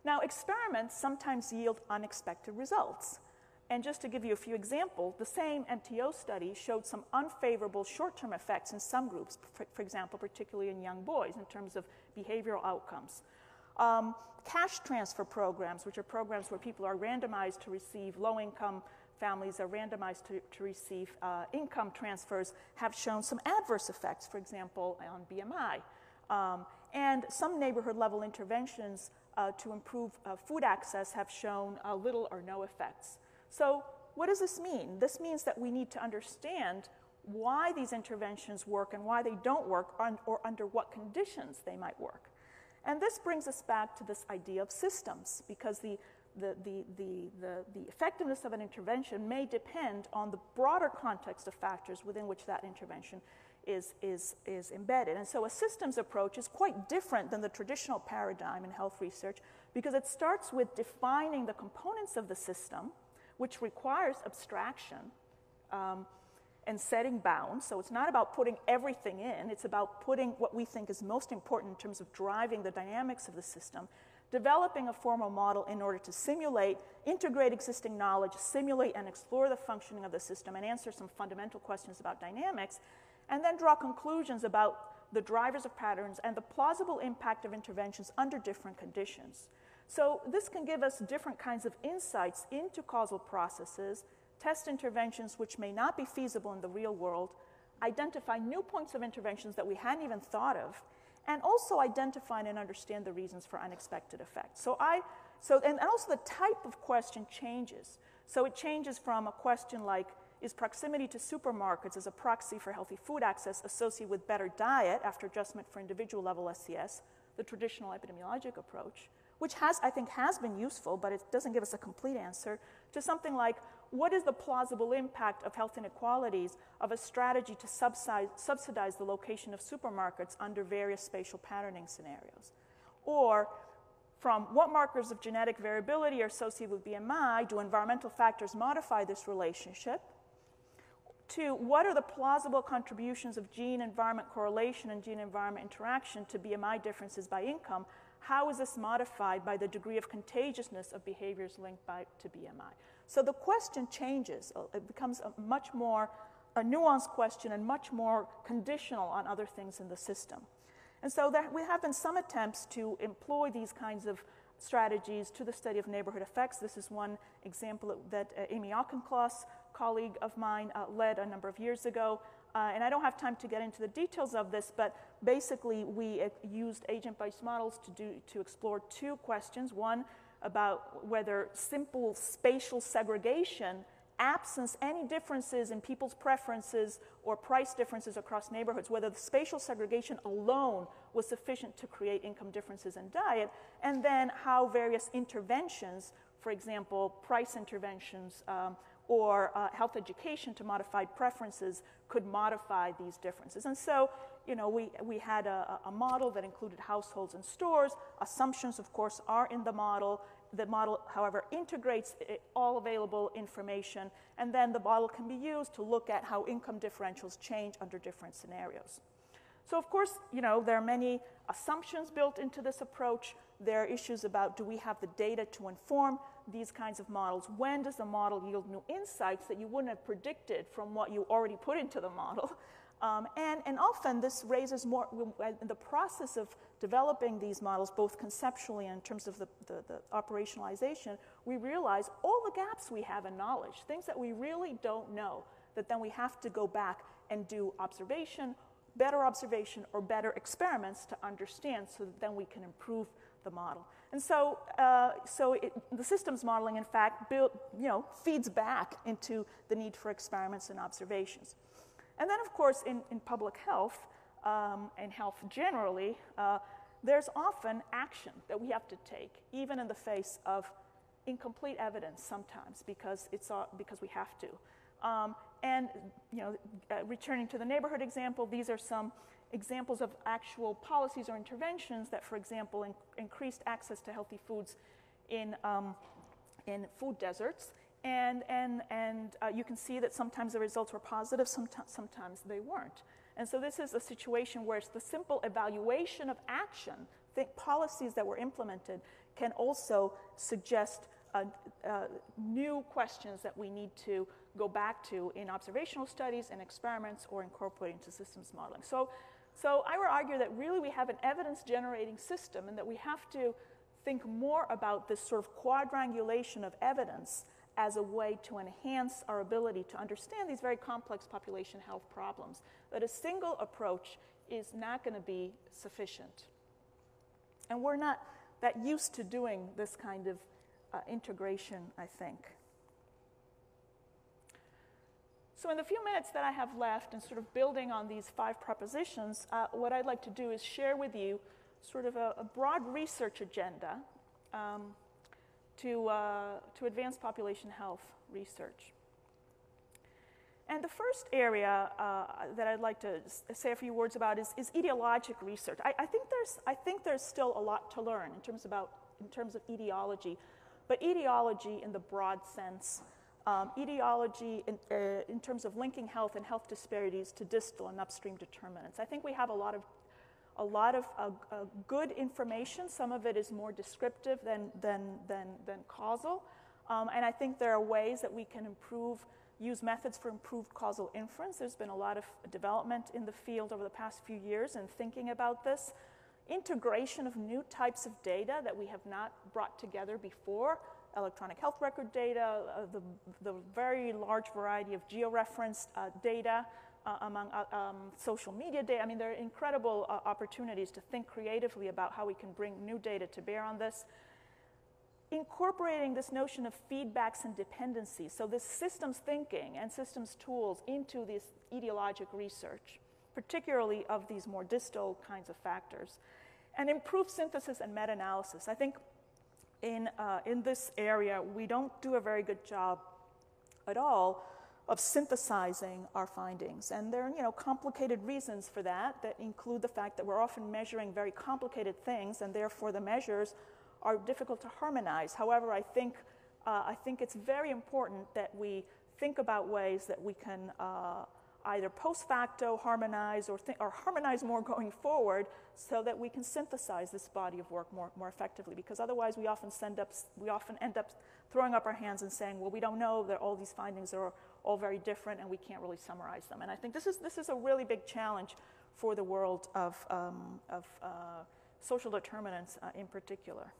Now, experiments sometimes yield unexpected results. And just to give you a few examples, the same MTO study showed some unfavorable short term effects in some groups, for, for, example, particularly in young boys, in terms of behavioral outcomes. Um, cash transfer programs, which are programs where people are randomized to receive low income families are randomized to, to receive uh, income transfers, have shown some adverse effects, for example, on BMI. Um, and some neighborhood level interventions uh, to improve uh, food access have shown uh, little or no effects. So, what does this mean? This means that we need to understand why these interventions work and why they don't work, or, or under what conditions they might work. And this brings us back to this idea of systems, because the, the, the, the, the, the effectiveness of an intervention may depend on the broader context of factors within which that intervention is, is, is embedded. And so a systems approach is quite different than the traditional paradigm in health research because it starts with defining the components of the system, which requires abstraction um, and setting bounds. So it's not about putting everything in, it's about putting what we think is most important in terms of driving the dynamics of the system. Developing a formal model in order to simulate, integrate existing knowledge, simulate and explore the functioning of the system, and answer some fundamental questions about dynamics, and then draw conclusions about the drivers of patterns and the plausible impact of interventions under different conditions. So, this can give us different kinds of insights into causal processes, test interventions which may not be feasible in the real world, identify new points of interventions that we hadn't even thought of, and also identify and understand the reasons for unexpected effects. So, I, so and also the type of question changes. So, it changes from a question like, is proximity to supermarkets as a proxy for healthy food access associated with better diet after adjustment for individual level SES, the traditional epidemiologic approach, which has, I think, has been useful, but it doesn't give us a complete answer, to something like what is the plausible impact of health inequalities of a strategy to subsidize, subsidize the location of supermarkets under various spatial patterning scenarios? Or from what markers of genetic variability are associated with BMI do environmental factors modify this relationship? Two, what are the plausible contributions of gene environment correlation and gene environment interaction to BMI differences by income? How is this modified by the degree of contagiousness of behaviors linked by, to BMI? So the question changes. Uh, it becomes a much more a nuanced question and much more conditional on other things in the system. And so there, we have been some attempts to employ these kinds of strategies to the study of neighborhood effects. This is one example that uh, Amy Auchincloss colleague of mine uh, led a number of years ago. Uh, and I don't have time to get into the details of this, but basically we used agent-based models to, do, to explore two questions. One, about whether simple spatial segregation absence any differences in people's preferences or price differences across neighborhoods, whether the spatial segregation alone was sufficient to create income differences in diet, and then how various interventions, for example, price interventions, um, or uh, health education to modified preferences could modify these differences. And so, you know, we, we had a, a model that included households and stores. Assumptions, of course, are in the model. The model, however, integrates all available information, and then the model can be used to look at how income differentials change under different scenarios. So, of course, you know, there are many assumptions built into this approach. There are issues about do we have the data to inform these kinds of models? When does the model yield new insights that you wouldn't have predicted from what you already put into the model? Um, and, and often this raises more, in the process of developing these models, both conceptually and in terms of the, the, the, operationalization, we realize all the gaps we have in knowledge, things that we really don't know, that then we have to go back and do observation, better observation, or better experiments to understand so that then we can improve the model. And so, uh, so it, the systems modeling, in fact, build, you know, feeds back into the need for experiments and observations. And then, of course, in, in public health um, and health generally, uh, there's often action that we have to take, even in the face of incomplete evidence sometimes, because, it's, uh, because we have to. Um, and you know, uh, returning to the neighborhood example, these are some examples of actual policies or interventions that, for example, in, increased access to healthy foods in, um, in food deserts. And, and, and uh, you can see that sometimes the results were positive, sometimes, sometimes they weren't. And so this is a situation where it's the simple evaluation of action, think policies that were implemented, can also suggest uh, uh, new questions that we need to go back to in observational studies and experiments or incorporate into systems modeling. So, so I would argue that really we have an evidence generating system and that we have to think more about this sort of quadrangulation of evidence as a way to enhance our ability to understand these very complex population health problems. That a single approach is not going to be sufficient. And we're not that used to doing this kind of uh, integration, I think. So, in the few minutes that I have left, and sort of building on these five propositions, uh, what I'd like to do is share with you sort of a, a broad research agenda um, to, uh, to advance population health research. And the first area uh, that I'd like to say a few words about is, is etiologic research. I, I, think there's, I think there's still a lot to learn in terms, about, in terms of etiology, but etiology in the broad sense, um, etiology in, uh, in terms of linking health and health disparities to distal and upstream determinants. I think we have a lot of a lot of uh, uh, good information. Some of it is more descriptive than, than, than, than causal. Um, and I think there are ways that we can improve, use methods for improved causal inference. There's been a lot of development in the field over the past few years in thinking about this. Integration of new types of data that we have not brought together before, electronic health record data, uh, the, the very large variety of georeferenced uh, data, uh, among uh, um, social media data. I mean, there are incredible uh, opportunities to think creatively about how we can bring new data to bear on this. Incorporating this notion of feedbacks and dependencies, so this systems thinking and systems tools into this etiologic research, particularly of these more distal kinds of factors. And improve synthesis and meta analysis. I think in, uh, in this area, we don't do a very good job at all of synthesizing our findings. And there are you know, complicated reasons for that that include the fact that we're often measuring very complicated things, and therefore the measures are difficult to harmonize. However, I think, uh, I think it's very important that we think about ways that we can uh, either post facto harmonize or, th- or harmonize more <laughs> going forward so that we can synthesize this body of work more, more effectively because otherwise we often, send up, we often end up throwing up our hands and saying well we don't know that all these findings are all very different and we can't really summarize them. And I think this is, this is a really big challenge for the world of, um, of uh, social determinants uh, in particular.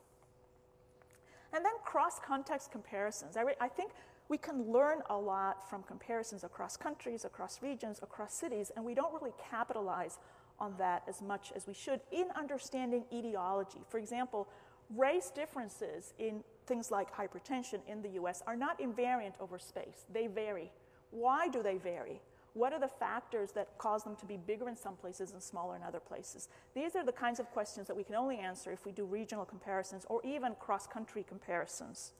And then cross context comparisons. I, re- I think we can learn a lot from comparisons across countries, across regions, across cities, and we don't really capitalize on that as much as we should in understanding etiology. For example, race differences in things like hypertension in the US are not invariant over space, they vary. Why do they vary? What are the factors that cause them to be bigger in some places and smaller in other places? These are the kinds of questions that we can only answer if we do regional comparisons or even cross country comparisons.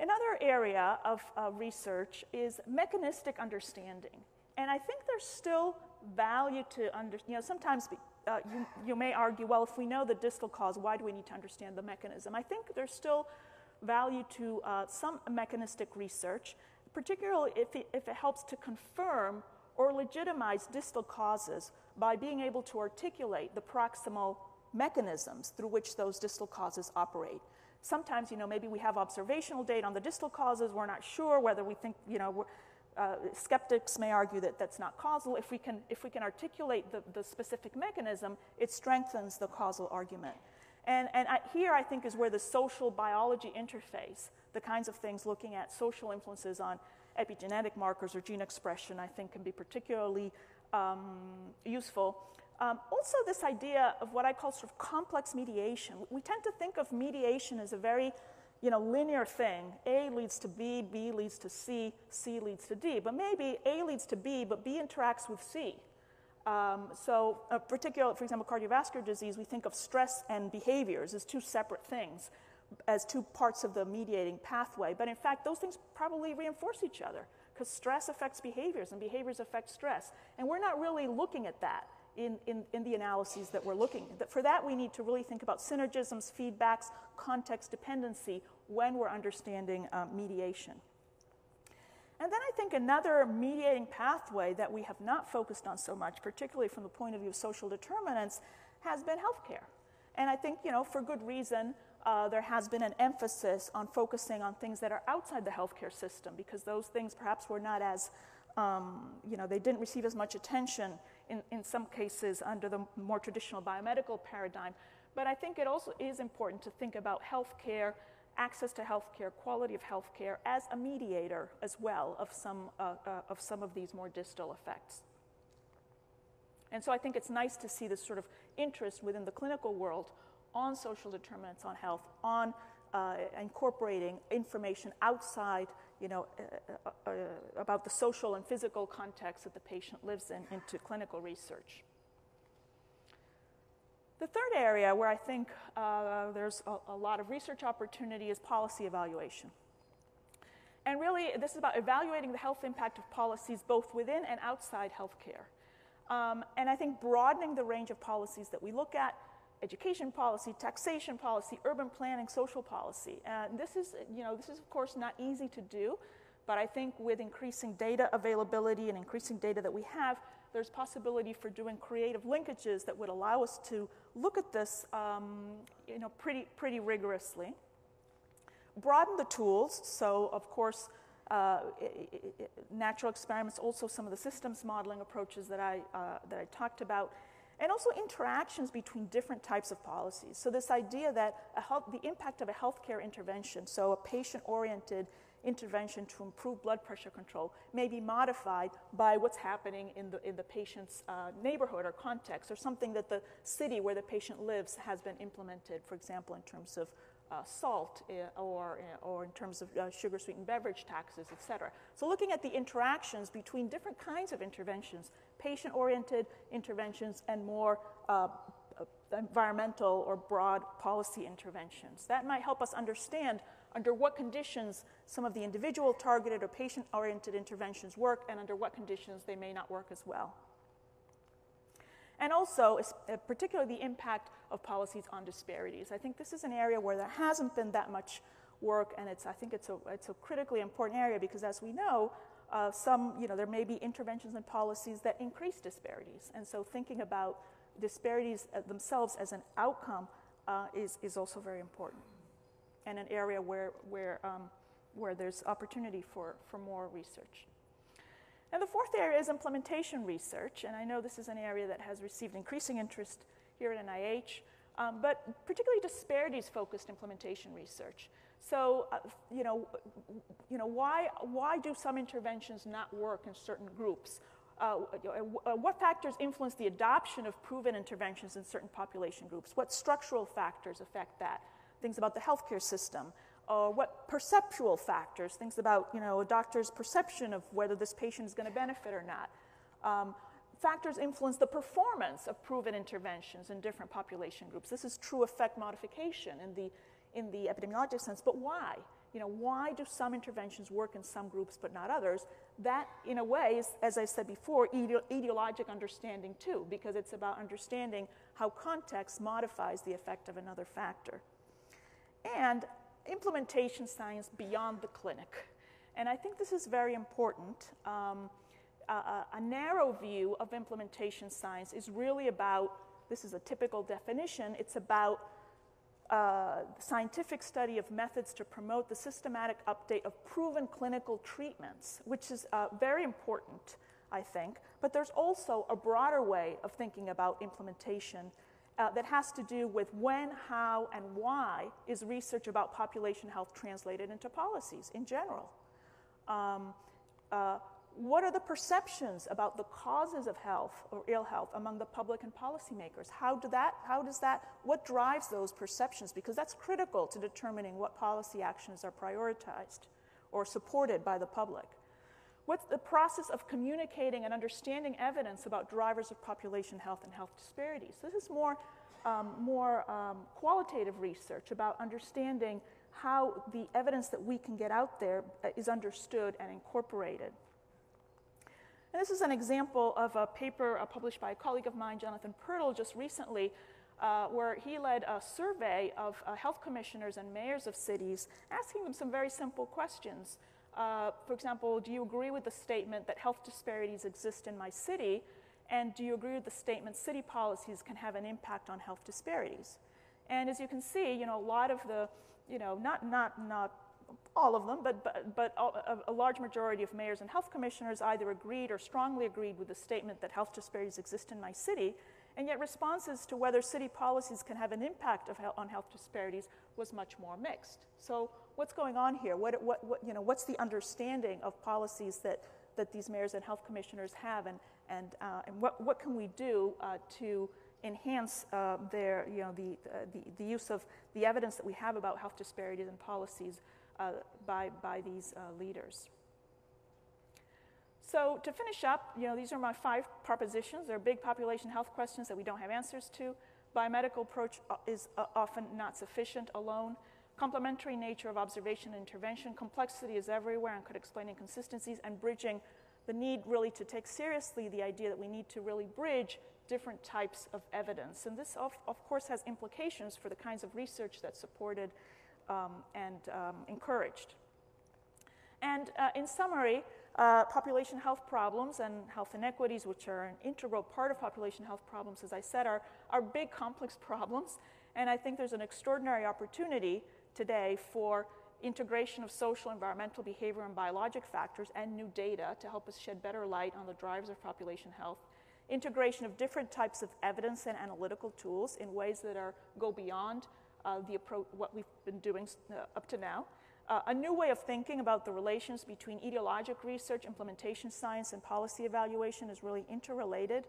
Another area of uh, research is mechanistic understanding. And I think there's still value to understand, you know, sometimes uh, you, you may argue, well, if we know the distal cause, why do we need to understand the mechanism? I think there's still value to uh, some mechanistic research, particularly if it, if it helps to confirm or legitimize distal causes by being able to articulate the proximal mechanisms through which those distal causes operate. Sometimes, you know, maybe we have observational data on the distal causes, we're not sure whether we think, you know, uh, skeptics may argue that that's not causal. If we can, if we can articulate the, the specific mechanism, it strengthens the causal argument. And, and I, here I think is where the social biology interface, the kinds of things looking at social influences on epigenetic markers or gene expression, I think can be particularly um, useful. Um, also, this idea of what I call sort of complex mediation. We tend to think of mediation as a very you know, linear thing. A leads to B, B leads to C, C leads to D. But maybe A leads to B, but B interacts with C. Um, so, uh, particularly, for example, cardiovascular disease, we think of stress and behaviors as two separate things, as two parts of the mediating pathway. But in fact, those things probably reinforce each other because stress affects behaviors and behaviors affect stress. And we're not really looking at that in, in, in the analyses that we're looking. For that, we need to really think about synergisms, feedbacks, context dependency when we're understanding uh, mediation. And then I think another mediating pathway that we have not focused on so much, particularly from the point of view of social determinants, has been healthcare. And I think, you know, for good reason, uh, there has been an emphasis on focusing on things that are outside the healthcare system because those things perhaps were not as, um, you know, they didn't receive as much attention in, in some cases under the more traditional biomedical paradigm. But I think it also is important to think about healthcare, access to healthcare, quality of healthcare as a mediator as well of some, uh, uh, of some of these more distal effects. And so I think it's nice to see this sort of interest within the clinical world on social determinants on health, on uh, incorporating information outside, you know, uh, uh, uh, about the social and physical context that the patient lives in into clinical research. The third area where I think uh, there's a, a lot of research opportunity is policy evaluation. And really, this is about evaluating the health impact of policies both within and outside healthcare. Um, and I think broadening the range of policies that we look at education policy, taxation policy, urban planning, social policy. And this is, you know, this is of course not easy to do, but I think with increasing data availability and increasing data that we have, there's possibility for doing creative linkages that would allow us to look at this, um, you know, pretty, pretty rigorously. Broaden the tools, so of course, uh, natural experiments, also some of the systems modeling approaches that I, uh, that I talked about, and also interactions between different types of policies. So, this idea that health, the impact of a healthcare intervention, so a patient oriented intervention to improve blood pressure control, may be modified by what's happening in the, in the patient's uh, neighborhood or context, or something that the city where the patient lives has been implemented, for example, in terms of salt uh, or, uh, or in terms of uh, sugar sweetened beverage taxes, et cetera. So, looking at the interactions between different kinds of interventions patient oriented interventions and more uh, environmental or broad policy interventions. That might help us understand under what conditions some of the individual targeted or patient oriented interventions work and under what conditions they may not work as well. And also, uh, particularly the impact of policies on disparities. I think this is an area where there hasn't been that much work, and it's, I think it's a, it's a critically important area because, as we know, uh, some, you know, there may be interventions and policies that increase disparities. And so thinking about disparities uh, themselves as an outcome uh, is, is also very important and an area where, where, um, where there's opportunity for, for more research. And the fourth area is implementation research, and I know this is an area that has received increasing interest here at NIH, um, but particularly disparities-focused implementation research. So, uh, you know, you know why, why do some interventions not work in certain groups? Uh, uh, what factors influence the adoption of proven interventions in certain population groups? What structural factors affect that? Things about the healthcare system. Or what perceptual factors, things about you know, a doctor's perception of whether this patient is going to benefit or not. Um, factors influence the performance of proven interventions in different population groups. This is true effect modification in the in the epidemiologic sense, but why? You know, why do some interventions work in some groups but not others? That, in a way, is, as I said before, ide- etiologic understanding too, because it's about understanding how context modifies the effect of another factor. And implementation science beyond the clinic. And I think this is very important. Um, a, a narrow view of implementation science is really about this is a typical definition, it's about uh, scientific study of methods to promote the systematic update of proven clinical treatments, which is uh, very important, I think. But there's also a broader way of thinking about implementation uh, that has to do with when, how, and why is research about population health translated into policies in general. Um, uh, what are the perceptions about the causes of health or ill health among the public and policymakers? How, do that, how does that, what drives those perceptions? Because that's critical to determining what policy actions are prioritized or supported by the public. What's the process of communicating and understanding evidence about drivers of population health and health disparities? This is more, um, more um, qualitative research about understanding how the evidence that we can get out there uh, understood and incorporated. And this is an example of a paper uh, published by a colleague of mine, Jonathan Purtle, just recently, uh, where he led a survey of uh, health commissioners and mayors of cities, asking them some very simple questions. Uh, for example, do you agree with the statement that health disparities exist in my city? And do you agree with the statement city policies can have an impact on health disparities? And as you can see, you know, a lot of the, you know, not, not, not all of them, but, but, but a, a, large majority of mayors and health commissioners either agreed or strongly agreed with the statement that health disparities exist in my city, and yet responses to whether city policies can have an impact of, on health disparities was much more mixed. So what's going on here? What, what, what, you know, what's the understanding of policies that, that these mayors and health commissioners have, and, and, uh, and what, what can we do uh, to enhance uh, their, you know, the, uh, the, the use of the evidence that we have about health disparities and policies uh, by, by these uh, leaders. So to finish up, you know, these are my five propositions. They're big population health questions that we don't have answers to. Biomedical approach is often not sufficient alone. Complementary nature of observation and intervention. Complexity is everywhere and could explain inconsistencies. And bridging the need really to take seriously the idea that we need to really bridge different types of evidence. And this, of, of course, has implications for the kinds of research that's supported um, and um, encouraged. And uh, in summary, uh, population health problems and health inequities, which are an integral part of population health problems, as I said, are, are big, complex <laughs> problems. And I think there's an extraordinary opportunity today for integration of social, environmental, behavior, and biologic factors and new data to help us shed better light on the drivers of population health. Integration of different types of evidence and analytical tools in ways that are, go beyond uh, the approach, what we've been doing uh, up to now. Uh, a new way of thinking about the relations between etiologic research, implementation science, and policy evaluation is really interrelated.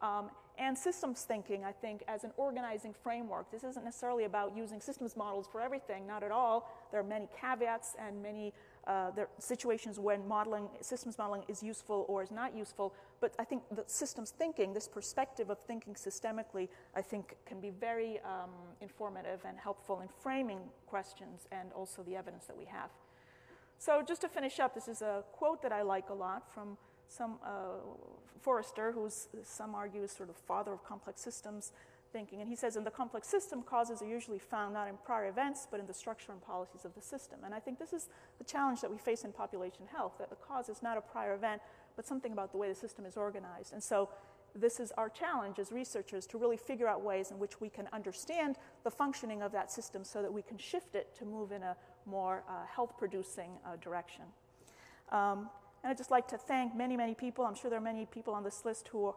Um, and systems thinking, I think, as an organizing framework. This isn't necessarily about using systems models for everything, not at all. There are many caveats and many uh, situations when modeling, systems modeling is useful or is not useful, but I think the systems thinking, this perspective of thinking systemically, I think can be very um, informative and helpful in framing questions and also the evidence that we have. So just to finish up, this is a quote that I like a lot from some uh, Forrester, who's some argue is sort of father of complex systems thinking. And he says, in the complex system, causes are usually found not in prior events, but in the structure and policies of the system. And I think this is the challenge that we face in population health, that the cause is not a prior event, but something about the way the system is organized. And so this is our challenge as researchers to really figure out ways in which we can understand the functioning of that system so that we can shift it to move in a more uh, health producing uh, direction. Um, and I'd just like to thank many, many people. I'm sure there are many people on this list who are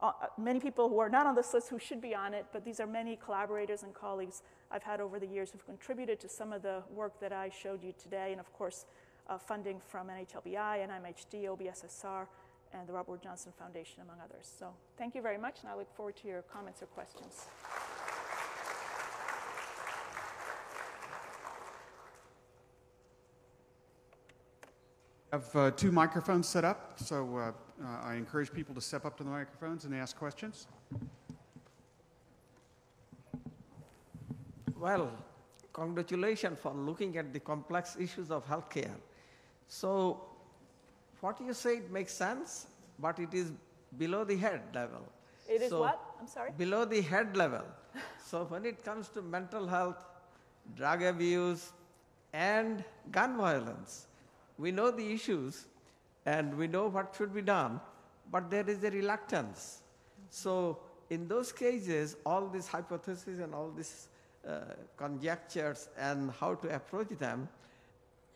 uh, many people who are not on this list who should be on it, but these are many collaborators and colleagues I've had over the years who've contributed to some of the work that I showed you today, and of course, uh, funding from NHLBI, NIMHD, OBSSR, and the Robert Johnson Foundation, among others. So thank you very much, and I look forward to your comments or questions. Have uh, two microphones set up, so uh, uh, I encourage people to step up to the microphones and ask questions. Well, congratulations for looking at the complex issues of healthcare. So, what you said makes sense, but it is below the head level. It is so what? I'm sorry? Below the head level. so, when it comes to mental health, drug abuse, and gun violence, we know the issues and we know what should be done, but there is a reluctance. So, in those cases, all these hypotheses and all these uh, conjectures and how to approach them,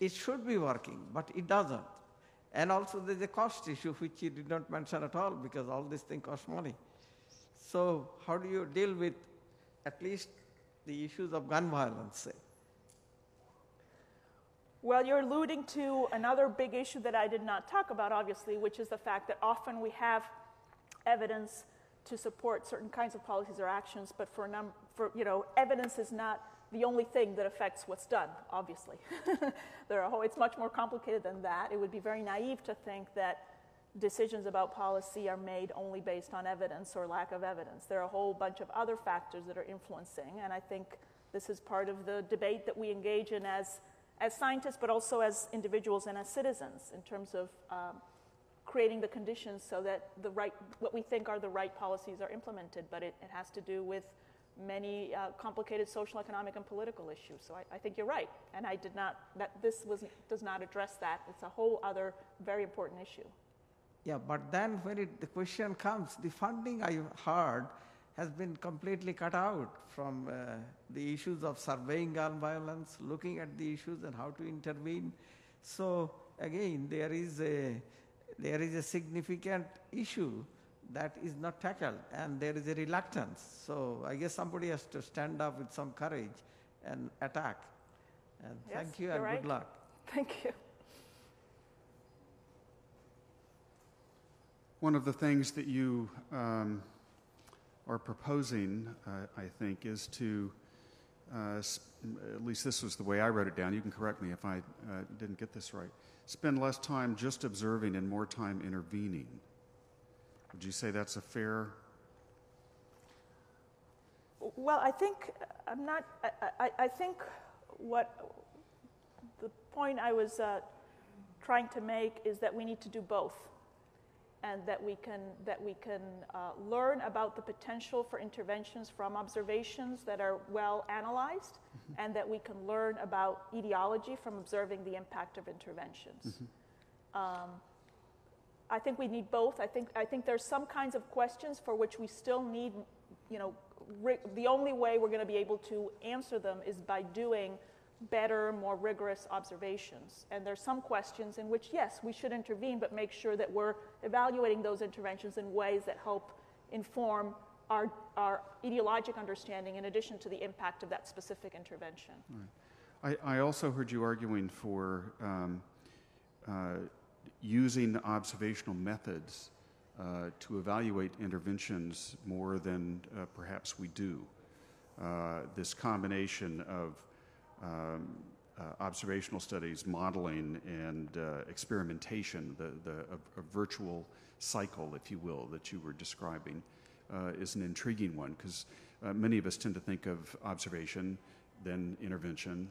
it should be working, but it doesn't. And also, there's a cost issue which you did not mention at all because all these things cost money. So, how do you deal with at least the issues of gun violence, say? Well, you're alluding to another big issue that I did not talk about, obviously, which is the fact that often we have evidence to support certain kinds of policies or actions, but for, num- for you know, evidence is not the only thing that affects what's done, obviously. <laughs> there are, it's much more complicated than that. It would be very naive to think that decisions about policy are made only based on evidence or lack of evidence. There are a whole bunch of other factors that are influencing, and I think this is part of the debate that we engage in as as scientists, but also as individuals and as citizens in terms of um, creating the conditions so that the right, what we think are the right policies are implemented. But it, it has to do with many uh, complicated social, economic, and political issues. So I, I, think you're right, and I did not. That this was does not address that. It's a whole other very important issue. Yeah, but then when it, the question comes, the funding I heard has been completely cut out from uh, the issues of surveying gun violence, looking at the issues and how to intervene. So again, there is a there is a significant issue that is not tackled, and there is a reluctance. So I guess somebody has to stand up with some courage and attack. And Yes, thank you and right. good luck. Thank you. One of the things that you um, are proposing, uh, I think, is to, uh, at least this was the way I wrote it down. You can correct me if I uh, didn't get this right. Spend less time just observing and more time intervening. Would you say that's a fair? Well, I think, I'm not, I, I, I think what, the point I was uh, trying to make is that we need to do both. And that we can, that we can uh, learn about the potential for interventions from observations that are well analyzed, and that we can learn about etiology from observing the impact of interventions. Um, I think we need both. I think, I think there's some kinds of questions for which we still need, you know, ri- the only way we're going to be able to answer them is by doing better, more rigorous observations. And there's some questions in which, yes, we should intervene, but make sure that we're evaluating those interventions in ways that help inform our, our etiologic understanding in addition to the impact of that specific intervention. I, I also heard you arguing for um, uh, using observational methods uh, to evaluate interventions more than uh, perhaps we do. Uh, this combination of um, uh, observational studies, modeling, and uh, experimentation, the, the a, a virtual cycle, if you will, that you were describing, uh, is an intriguing one because uh, many of us tend to think of observation, then intervention,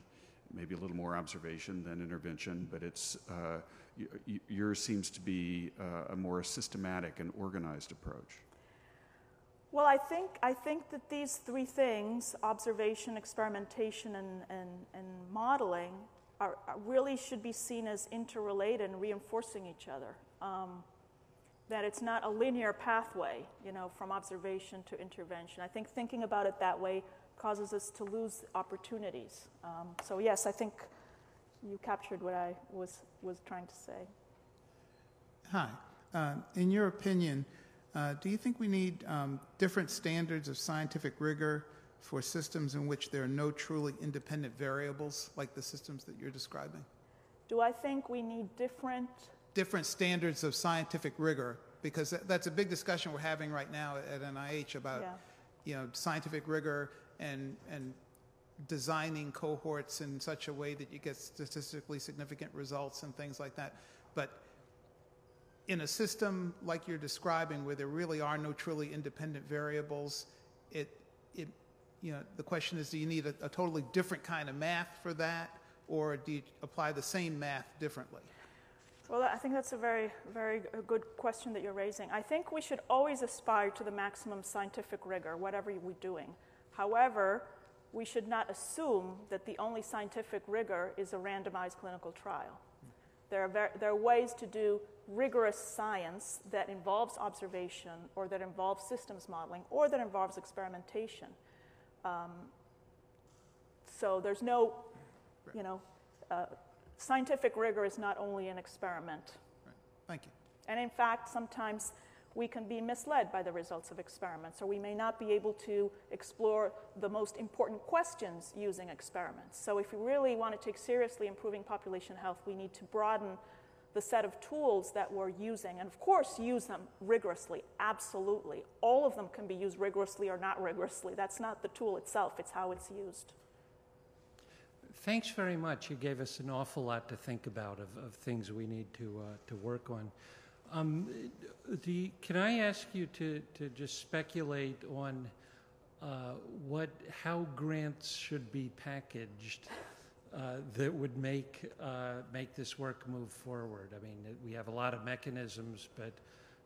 maybe a little more observation than intervention, but it's uh, yours seems to be uh, a more systematic and organized approach. Well, I think, I think that these three things observation, experimentation, and, and, and modeling are, really should be seen as interrelated and reinforcing each other. Um, that it's not a linear pathway, you know, from observation to intervention. I think thinking about it that way causes us to lose opportunities. Um, so, yes, I think you captured what I was, was trying to say. Hi. Uh, in your opinion, uh, do you think we need um, different standards of scientific rigor for systems in which there are no truly independent variables, like the systems that you're describing? Do I think we need different Different standards of scientific rigor, because that- that's a big discussion we're having right now at NIH about, Yeah. you know, scientific rigor and and designing cohorts in such a way that you get statistically significant results and things like that. But in a system like you're describing, where there really are no truly independent variables, it, it, you know, the question is, do you need a, a totally different kind of math for that, or do you apply the same math differently? Well, I think that's a very, very good question that you're raising. I think we should always aspire to the maximum scientific rigor, whatever we're doing. However, we should not assume that the only scientific rigor is a randomized clinical trial. There are, there are ways to do rigorous science that involves observation, or that involves systems modeling, or that involves experimentation. Um, so there's no, you know, uh, scientific rigor is not only an experiment. Right. Thank you. And in fact, sometimes we can be misled by the results of experiments, or we may not be able to explore the most important questions using experiments. So, if we really want to take seriously improving population health, we need to broaden the set of tools that we're using, and of course, use them rigorously. Absolutely. All of them can be used rigorously or not rigorously. That's not the tool itself, it's how it's used. Thanks very much. You gave us an awful lot to think about of, of things we need to, uh, to work on. Um, the, can I ask you to, to just speculate on uh, what, how grants should be packaged uh, that would make, uh, make this work move forward? I mean, we have a lot of mechanisms, but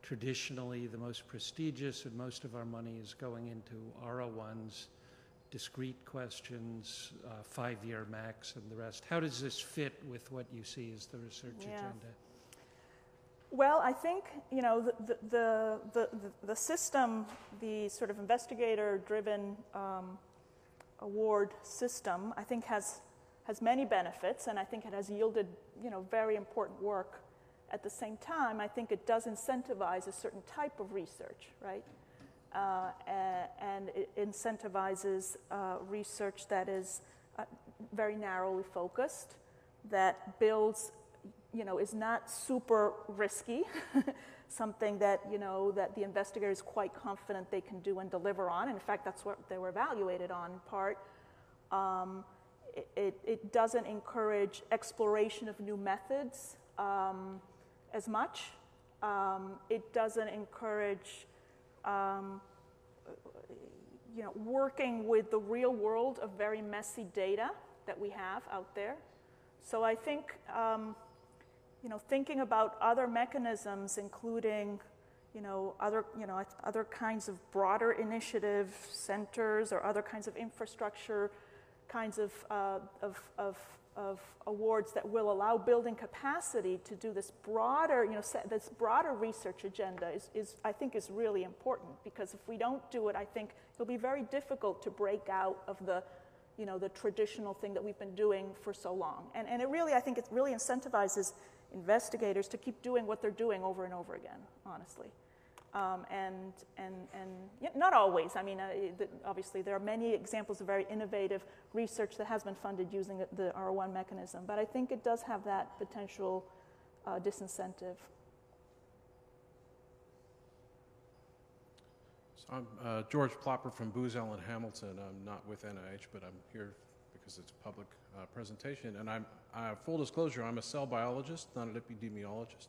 traditionally the most prestigious and most of our money is going into R01s discrete questions, uh, five-year max, and the rest. How does this fit with what you see as the research Yeah. agenda? Well, I think you know the the the, the, the system, the sort of investigator-driven um, award system, I think has has many benefits, and I think it has yielded you know very important work. At the same time, I think it does incentivize a certain type of research, right? Uh, and it incentivizes uh, research that is uh, very narrowly focused, that builds you know, is not super risky, <laughs> something that, you know, that the investigator is quite confident they can do and deliver on. And in fact, that's what they were evaluated on, in part. Um, it, it, doesn't encourage exploration of new methods um, as much. Um, it doesn't encourage, um, you know, working with the real world of very messy data that we have out there. So I think um, you know, thinking about other mechanisms, including, you know, other, you know, other kinds of broader initiative centers or other kinds of infrastructure, kinds of, uh, of, of, of awards that will allow building capacity to do this broader, you know, this broader research agenda is, is, I think, is really important because if we don't do it, I think it'll be very difficult to break out of the, you know, the traditional thing that we've been doing for so long. And, and it really, I think it really incentivizes investigators to keep doing what they're doing over and over again, honestly. Um, and and, and yeah, not always. I mean, uh, the, obviously, there are many examples of very innovative research that has been funded using the R1 mechanism, but I think it does have that potential uh, disincentive. So I'm uh, George Plopper from Booz Allen Hamilton. I'm not with NIH, but I'm here because it's a public uh, presentation. And I'm, full disclosure, I'm a cell biologist, not an epidemiologist.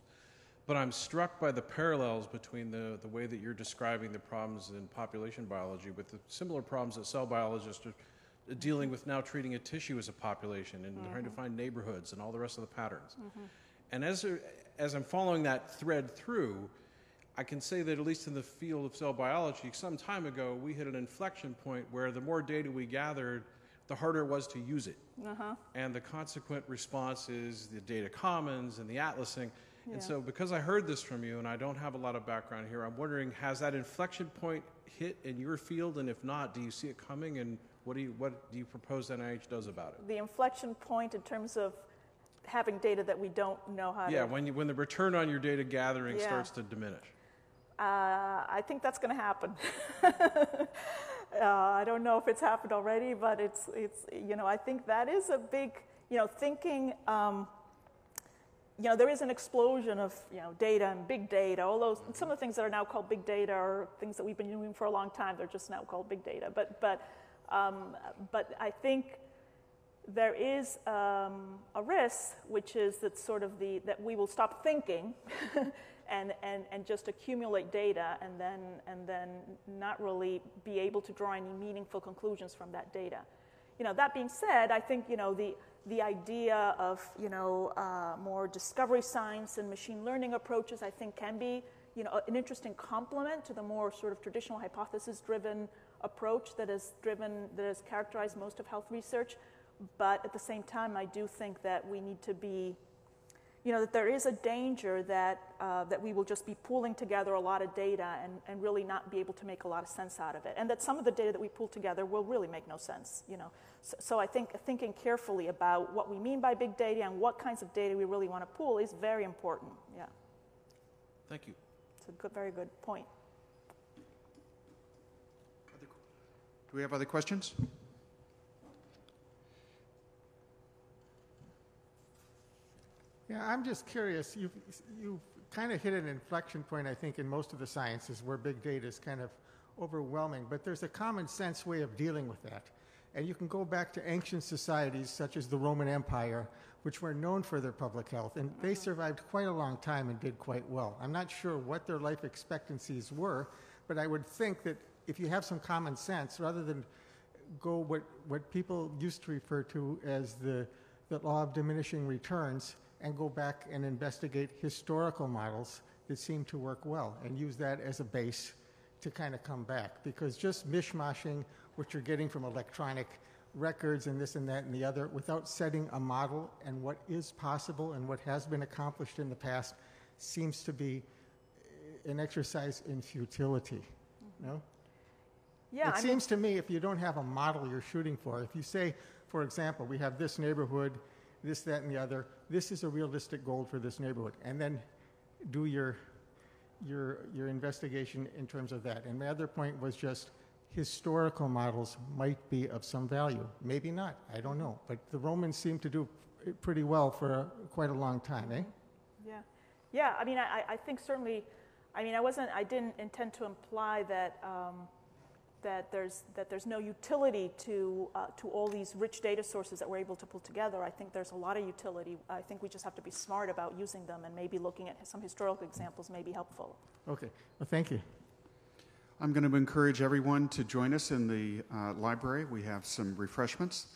But I'm struck by the parallels between the, the way that you're describing the problems in population biology with the similar problems that cell biologists are dealing with now treating a tissue as a population and mm-hmm. trying to mm-hmm. find neighborhoods and all the rest of the patterns. Mm-hmm. And as, as I'm following that thread through, I can say that at least in the field of cell biology, some time ago, we hit an inflection point where the more data we gathered, the harder it was to use it. Uh-huh. And the consequent response is the data commons and the atlasing. Yeah. And so, because I heard this from you and I don't have a lot of background here, I'm wondering has that inflection point hit in your field? And if not, do you see it coming? And what do you, what do you propose NIH does about it? The inflection point in terms of having data that we don't know how yeah, to. Yeah, when, you, when the return on your data gathering yeah. starts to diminish. Uh, I think that's going to happen. <laughs> Uh, I don't know if it's happened already, but it's, it's, you know, I think that is a big, you know, thinking, um, you know, there is an explosion of, you know, data and big data. All those, some of the things that are now called big data are things that we've been doing for a long time. They're just now called big data. But, but, um, but I think there is um, a risk, which is that sort of the, that we will stop thinking <laughs> and, and, and just accumulate data and then, and then not really be able to draw any meaningful conclusions from that data. You know, that being said, I think, you know, the, the idea of, you know, uh, more discovery science and machine learning approaches, I think can be, you know, an interesting complement to the more sort of traditional hypothesis-driven approach that has driven, that has characterized most of health research. But at the same time, I do think that we need to be you know, that there is a danger that, uh, that we will just be pooling together a lot of data and, and really not be able to make a lot of sense out of it. And that some of the data that we pull together will really make no sense, you know. So, so I think thinking carefully about what we mean by big data and what kinds of data we really want to pool is very important, yeah. Thank you. It's a good, very good point. Do we have other questions? Yeah, I'm just curious. You've, you've kind of hit an inflection point, I think, in most of the sciences where big data is kind of overwhelming, but there's a common sense way of dealing with that. And you can go back to ancient societies such as the Roman Empire, which were known for their public health, and they mm-hmm. survived quite a long time and did quite well. I'm not sure what their life expectancies were, but I would think that if you have some common sense, rather than go what, what people used to refer to as the, the law of diminishing returns, and go back and investigate historical models that seem to work well and use that as a base to kind of come back. Because just mishmashing what you're getting from electronic records and this and that and the other without setting a model and what is possible and what has been accomplished in the past seems to be uh, an exercise in futility. No? Yeah, it I mean, seems to me if you don't have a model you're shooting for, if you say, for example, we have this neighborhood, this, that, and the other, this is a realistic goal for this neighborhood, and then do your, your, your investigation in terms of that. And my other point was just historical models might be of some value. Maybe not, I don't know. But the Romans seem to do pretty well for quite a long time, eh? Yeah, yeah. I mean, I, I think certainly. I mean, I wasn't. I didn't intend to imply that um, that there's that there's no utility to uh, to all these rich data sources that we're able to pull together. I think there's a lot of utility. I think we just have to be smart about using them, and maybe looking at some historical examples may be helpful. Okay, well, thank you. I'm going to encourage everyone to join us in the uh, library. We have some refreshments.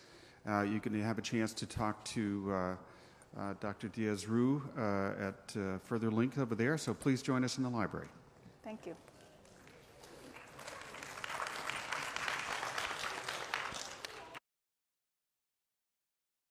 Uh, you can have a chance to talk to uh, uh, Dr. Diez-Roux uh, at uh, further link over there. So please join us in the library. Thank you.